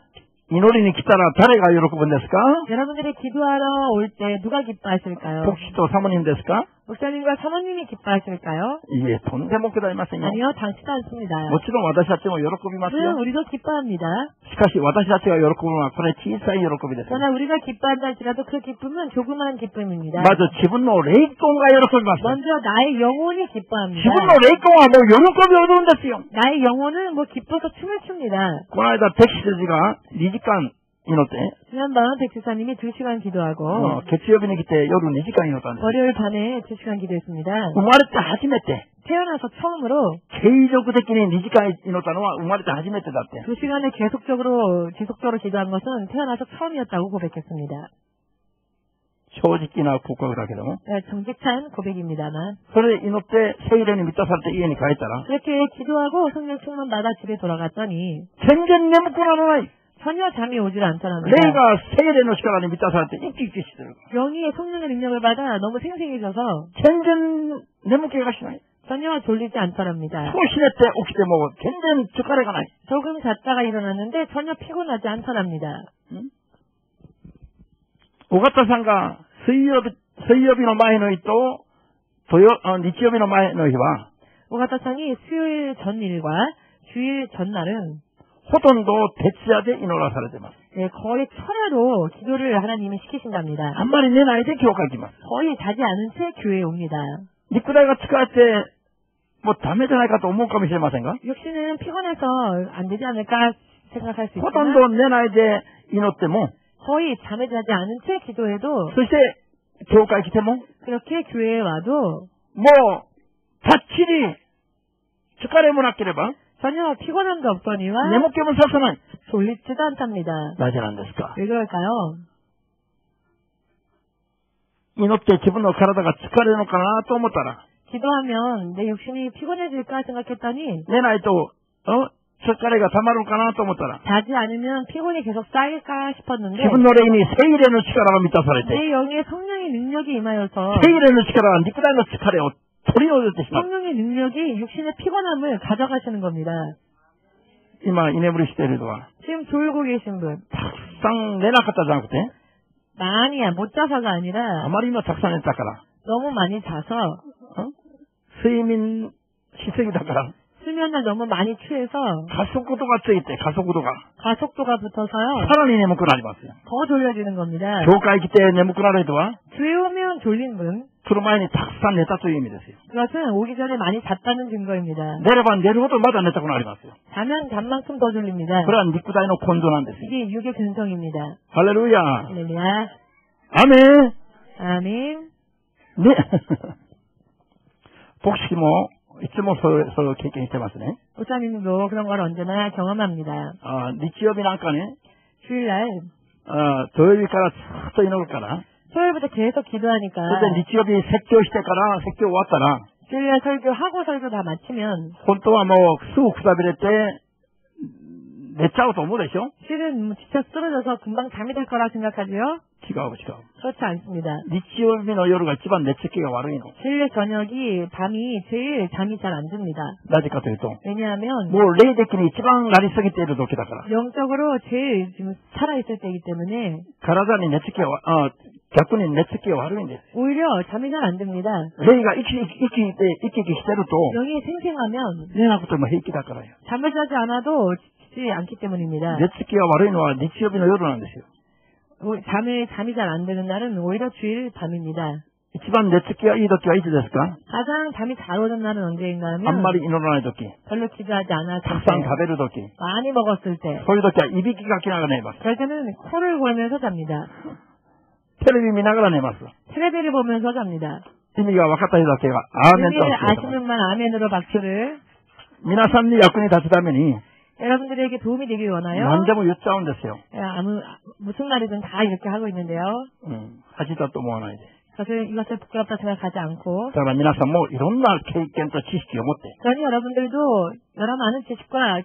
祈りに来たら誰が喜ぶんですか 여러분들이 기도하러 올 때 누가 기뻐하실까요? 牧師とサモニンですか 목사님과 사모님이 기뻐하실까요? 예, 돈대목기도하마세요 아니요, 당신도 않습니다. 모치도 와다시아치모 요로코비마세요. 우리도 기뻐합니다. 시카시 와다시아치가 요로코비마 그래 치사이 요로코비데스. 그러나 우리가 기뻐한다 할지라도 그 기쁨은 조그마한 기쁨입니다. 맞아, 지분노 레이콘가 요로코비마세요. 먼저 나의 영혼이 기뻐합니다. 지분노 레이콘가 뭐 요로코비 요로코비데스요. 나의 영혼은 뭐 기뻐서 춤을 춥니다. 고나이다 택시지가 2시간 이노 때. 지난밤 백주사님이 2시간 기도하고 어, 객지여빈이기 때 여름 2시간이었다는 월요일 밤에 2시간 기도했습니다. 우마르때 하지메 때. 태어나서 처음으로 제이조구대끼는 2시간 이었다는 우마르때 하지메 때다 때. 2시간을 계속적으로 지속적으로 기도한 것은 태어나서 처음이었다고 고백했습니다. 솔직히나 국가를 하게 되면 네, 정직한 고백입니다만 그래 이노 때 세일에는 밑다살 때 이해니 가했잖아 그렇게 기도하고 성령 충만 받아 집에 돌아갔더니 전전 내먹고 나노라이 전혀 잠이 오질 않더라고요. 내가 세례노 시간에 믿다 살때 일찍 인기 있겠어요. 영희의 성령의 능력을 받아 너무 생생해져서 전전 내목에 가시나요? 전혀 졸리지 않더랍니다. 소신의 때 옥시대 먹어 전전 젓가락이 나요. 조금 잤다가 일어났는데 전혀 피곤하지 않더랍니다. 응? 오가타상가 수이업 수이업이노 마이노이 또 도요 어, 니치업이노 마이노이와 오가타상이 수요일 전일과 주일 전날은 ほとんど徹夜で祈らされています。 네, 거의 철야로 기도를 하나님이 시키신답니다. あんまり寝ないで教会来ます。 거의 자지 않은 채 교회에 옵니다. 肉体が疲れて、もうダメじゃないかと思うかもしれませんが、 육신은 피곤해서 안 되지 않을까 생각할 수 ほとん 있지만 ど寝ないで祈っても、 거의 잠에 자지 않은 채 기도해도 そして教会来ても、 그렇게 교회에 와도 もう、たっちり、疲れもなければ、 전혀 피곤한 게 없더니와 내 목격을 서서는 졸리지도 않답니다. 나진 않습니까? 왜 그럴까요? 이롭게 기분을 가라다가 축하를 해놓거나 또 못하라. 기도하면 내 욕심이 피곤해질까 생각했더니 내 나이 또 어? 색깔이가 다마를까나 또 못하라. 자지 않으면 피곤이 계속 쌓일까 싶었는데 기분 노래인이 세일에는 축하라고 믿다 살았대. 내 영의 성령의 능력이 임하여서 세일에는 축하라 니꾸다는 축하래요. 소리 어려울 것이다. 성령의 능력이 육신의 피곤함을 가져가시는 겁니다. 이마 이네브리 시대를도와 지금 졸고 계신 분. 탁상 내놨다잖아 그때. 아니야 못 자서가 아니라. 아마리나 작상했다가라. 너무 많이 자서. 어? 스이민 시세기다가라. 수면을 너무 많이 취해서 가속도가 쪄 있대. 가속도가. 가속도가 붙어서요. 사람이 내목구를 하지 마세요. 더 졸려지는 겁니다. 조카이기 때문에 내목구를 하도 와. 조우면 졸림은 트루마인이 탁산 내다 조임이 됐어요. 그것은 오기 전에 많이 잤다는 증거입니다. 내려반 내려오도 마다 내다고 나리 봤어요. 자면 잔만큼 더 졸립니다. 그러한 니꾸다이노 곤존한 됐어요. 이게 육의 근성입니다. 할렐루야. 할렐루야. 아멘. 아멘. 네. 복식이 뭐 いつもそれ、それを経験してますね。 목사님도 그런 걸 언제나 경험합니다. あ日曜日なんかね、 주일날 あ土曜日からずっと祈るから、 토요일부터 계속 기도하니까 それで日曜日に説教してから、説教終わったら、 주일날 설교하고 설교 다 마치면 本当はもうすぐくたびれて、 寝ちゃうと思うでしょ 실은 뭐 지쳐 쓰러져서 금방 잠이 들 거라 생각하지요? 違う違う。 그렇지 않습니다. 日曜日の夜が一番寝つきが悪いの。 주일 저녁이 밤이 제일 잠이 잘 안 듭니다. なぜかというと、 왜냐하면 もう霊的に一番なりすぎている時だから。 영적으로 제일 지금 살아있을 때이기 때문에 体に寝つきがわ、あ逆に寝つきが悪いんです。 오히려 잠이 잘 안 듭니다. 霊が生き生き生きて、生き生きしてると、 영이 생생하면 寝なくても平気だからよ。 잠을 자지 않아도 지치지 않기 때문입니다. 寝つきが悪いのは日曜日の夜なんですよ。 오- 잠을 잠이 잘 안 드는 날은 오히려 주일 밤입니다. 一番寝つきがいい時はいつですか 가장 잠이 잘 오는 날은 언제인가 あん 하면 まり祈らない時。 별로 기도하지 た 않았을 くさん 때 食べる時。 많이 먹었을 때 そういう時はいびきがきながら寝ます。 그럴 때는 코를 골면서 잡니다. テレビ見ながら寝ます。 텔레비를 보면서 잡니다. 意味が分かった人だけが、アーメンと 의미를 教えてます 아시는 만 아멘으로 박수를 皆さんに役に立つために、 여러분들에게 도움이 되길 원하여. 남자분 요짜운 됐어요. 예, 아무 무슨 말이든 다 이렇게 하고 있는데요. 음, 하지도 또 모아놔야 돼. 그것을 이것을 부끄럽다 생각하지 않고. 그러나 미나상 뭐 이런 날 케이크엔터 지식이요 못해. 그러니 여러분들도 여러 많은 지식과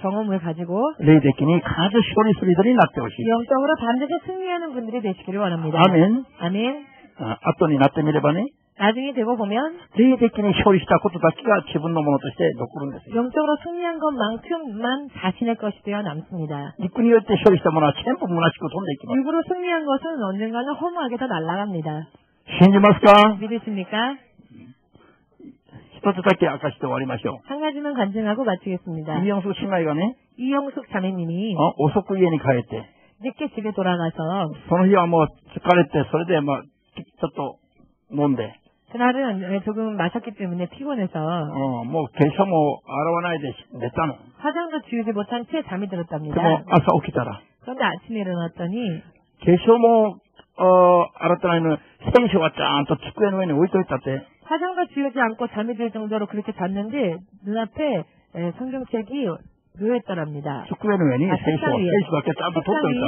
경험을 가지고 레이데키니 가즈 쇼리 소리들이 났대오시. 영적으로 반드시 승리하는 분들이 되시기를 원합니다. 아멘. 아멘. 아, 앞돈이 났대 미래반에. 나중에 되고 보면 霊的に勝利したことだけが自分のものとして残るんですよ。 영적으로 승리한 것만큼만 자신의 것이 되어 남습니다. 肉によって勝利したものは全部虚しく飛んでいきます。 육으로 승리한 것은 언젠가는 허무하게 더 날아갑니다. 信じますか 믿으십니까? 一つだけ明かして終わりましょ 한 가지만 간증하고 う。 마치겠습니다. イヨンス姉妹がね、 이영숙 자매님이 あ遅く家に帰って、 늦게 집에 돌아가서 その日はもう疲れて、それでまあ、ちょっと飲んで、 그날은 조금 마셨기 때문에 피곤해서 어, 뭐 계속 뭐 알아와놔야 됐다. 화장도 지우지 못한 채 잠이 들었답니다. 뭐 아싸 오키다라. 그런데 아침에 일어났더니 계속 뭐 어, 알았더니는 스탱시와 짠또 축구에 놓인 오이도 있다대. 화장도 지우지 않고 잠이 들 정도로 그렇게 잤는데 눈앞에 에, 성경책이 놓여있더랍니다. 축구에는 왜니? 세수, 세수밖에 짬도 돋고 있다.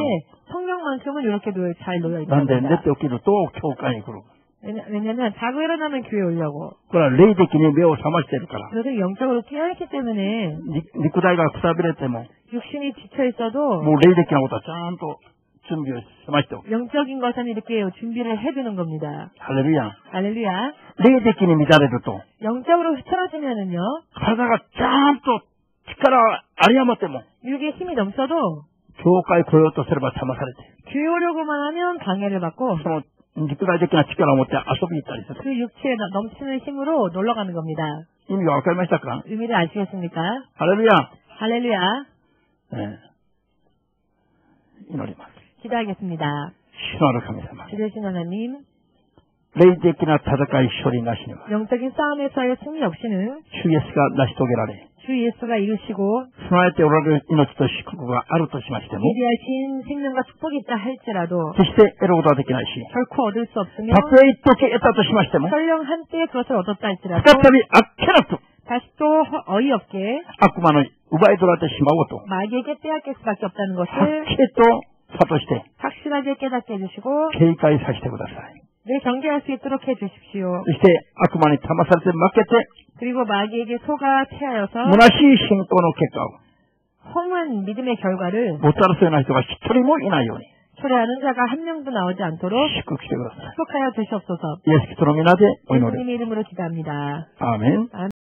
성경만큼은 이렇게 놓여, 잘 놓여있다. 난데, 내 때끼도 또 교과니, 그러고. 왜냐면 자고 일어나면 교회 오려고. 그러나 레이드 기념 매우 삼아시대니까. 그래서 영적으로 깨어있기 때문에. 니쿠다이가 구사비를 때문 뭐. 육신이 지쳐 있어도. 뭐 레이드 기념보다 짠또 준비를 삼아시대. 영적인 것은 이렇게 준비를 해두는 겁니다. 할렐루야. 할렐루야. 레이드 기념 미자래도 또. 영적으로 흐트러지면은요. 사자가 짠또 치카라 아리아마 때문 뭐. 육의 힘이 넘쳐도. 교회까지 고요 또 세르바 참아사래. 교회 오려고만 하면 방해를 받고. 깃들어졌거나 지켜라 못해 아소비 있다리서. 그 육체에 넘치는 힘으로 놀러 가는 겁니다. 이미 아까 의미를 아시겠습니까? 할렐루야. 할렐루야. 네. 이 노래만. 기도하겠습니다. 신화를 감사합니다. 기도신 하나님. 霊的な戦い処理なしには、 영적인 싸움에서의 승리 없이는 主イエスが成し遂げられ、 주 예수가 이루시고 備えておられる命と祝福があるとしましても、 예비하신 생명과 축복이 있다 할지라도 決して得ることはできないし、 결코 얻을 수 없으며 たとえ一時得たとしましても、 설령 한때 그것을 얻었다 再 할지라도 びあっけなく 다시 또 허- 어이없게 悪魔の奪い取られてしまおうと、 마귀에게 빼앗길 수밖에 없다는 はっ 것을 きりと諭して、 확실하게 깨닫게 해주시고 警戒させてください。 늘 경계할 수 있도록 해 주십시오. 이제 아쿠마니 타마살테 맡겠대. 그리고 마귀에게 소가 패하여서 무나시 신권의 결과. 허무한 믿음의 결과를 못 따르서나 히토가 시토리모 이나요니. 초래하는 자가 한 명도 나오지 않도록 축복하여 주시옵소서. 예수님의 이름으로 기도합니다. 아멘. 아멘.